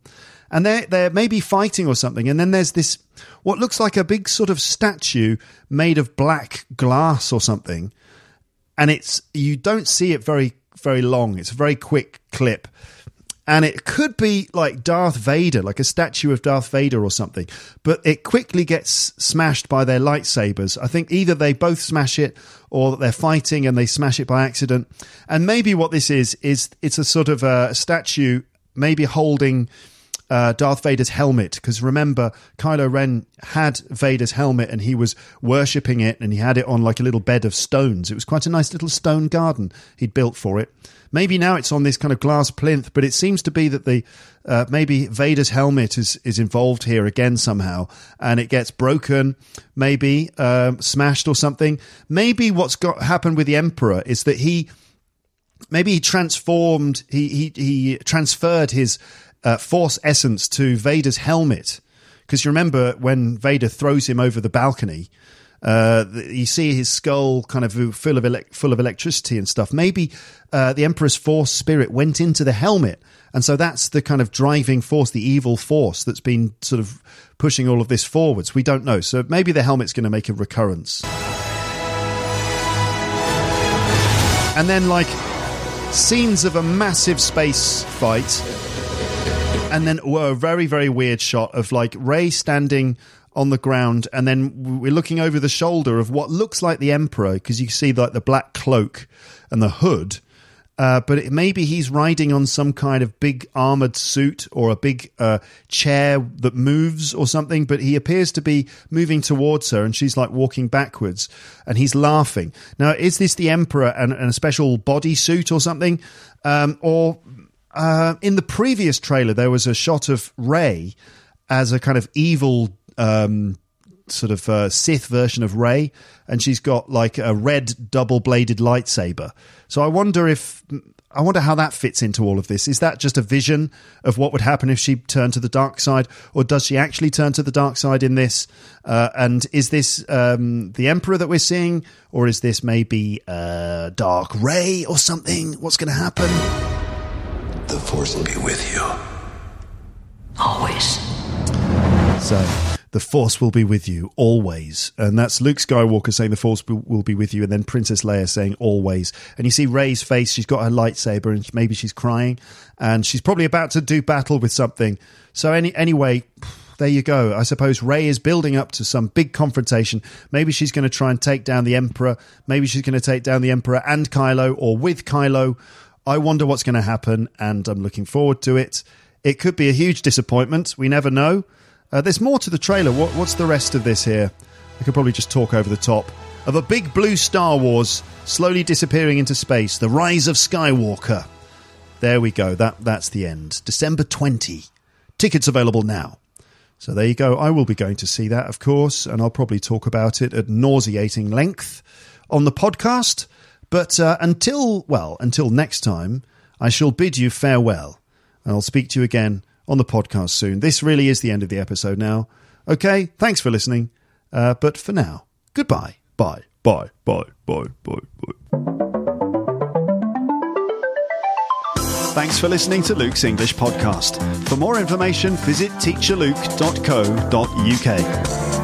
And they're, they're maybe fighting or something. And then there's this, what looks like a big sort of statue made of black glass or something and it's you don't see it very very long. It's a very quick clip. And it could be like Darth Vader, like a statue of Darth Vader or something, but it quickly gets smashed by their lightsabers. I think either they both smash it or that they're fighting and they smash it by accident. And maybe what this is, is it's a sort of a statue, maybe holding uh, Darth Vader's helmet. Because remember, Kylo Ren had Vader's helmet and he was worshipping it and he had it on like a little bed of stones. It was quite a nice little stone garden he'd built for it. Maybe now it's on this kind of glass plinth, but it seems to be that the uh, maybe Vader's helmet is is involved here again somehow, and it gets broken, maybe um, smashed or something. Maybe what's got happened with the Emperor is that he maybe he transformed he he, he transferred his uh, force essence to Vader's helmet because you remember when Vader throws him over the balcony uh, you see his skull kind of full of elec full of electricity and stuff. Maybe uh, the emperor's force spirit went into the helmet. And so that's the kind of driving force the evil force that's been sort of pushing all of this forwards. We don't know. So maybe the helmet's going to make a recurrence. And then like scenes of a massive space fight and then a very very weird shot of like Rey standing on the ground and then we're looking over the shoulder of what looks like the emperor because you see like the black cloak and the hood uh, but it, maybe he's riding on some kind of big armored suit or a big uh, chair that moves or something. But he appears to be moving towards her, and she's like walking backwards, and he's laughing. Now, is this the emperor and, and a special body suit or something, um, or uh, in the previous trailer there was a shot of Rey as a kind of evil um, sort of uh, Sith version of Rey, and she's got like a red double bladed lightsaber. So I wonder if I wonder how that fits into all of this. Is that just a vision of what would happen if she turned to the dark side, or does she actually turn to the dark side in this? Uh, and is this um, the Emperor that we're seeing, or is this maybe uh, Dark Rey or something? What's going to happen? The Force will be with you. Always. So the Force will be with you always, and that's Luke Skywalker saying the Force will be with you, and then Princess Leia saying always. And you see Rey's face; she's got her lightsaber, and maybe she's crying, and she's probably about to do battle with something. So any anyway. There you go. I suppose Rey is building up to some big confrontation. Maybe she's going to try and take down the Emperor. Maybe she's going to take down the Emperor and Kylo, or with Kylo. I wonder what's going to happen, and I'm looking forward to it. It could be a huge disappointment. We never know. Uh, there's more to the trailer. What, what's the rest of this here? I could probably just talk over the top. Of a big blue Star Wars slowly disappearing into space. The Rise of Skywalker. There we go. That That's the end. December 20. Tickets available now. So there you go. I will be going to see that, of course, and I'll probably talk about it at nauseating length on the podcast. But uh, until, well, until next time, I shall bid you farewell, and I'll speak to you again on the podcast soon. This really is the end of the episode now. Okay, thanks for listening. Uh, but for now, goodbye. Bye. Bye. Bye. Bye. Bye. Bye. Thanks for listening to Luke's English podcast. For more information, visit teacherluke.co.uk.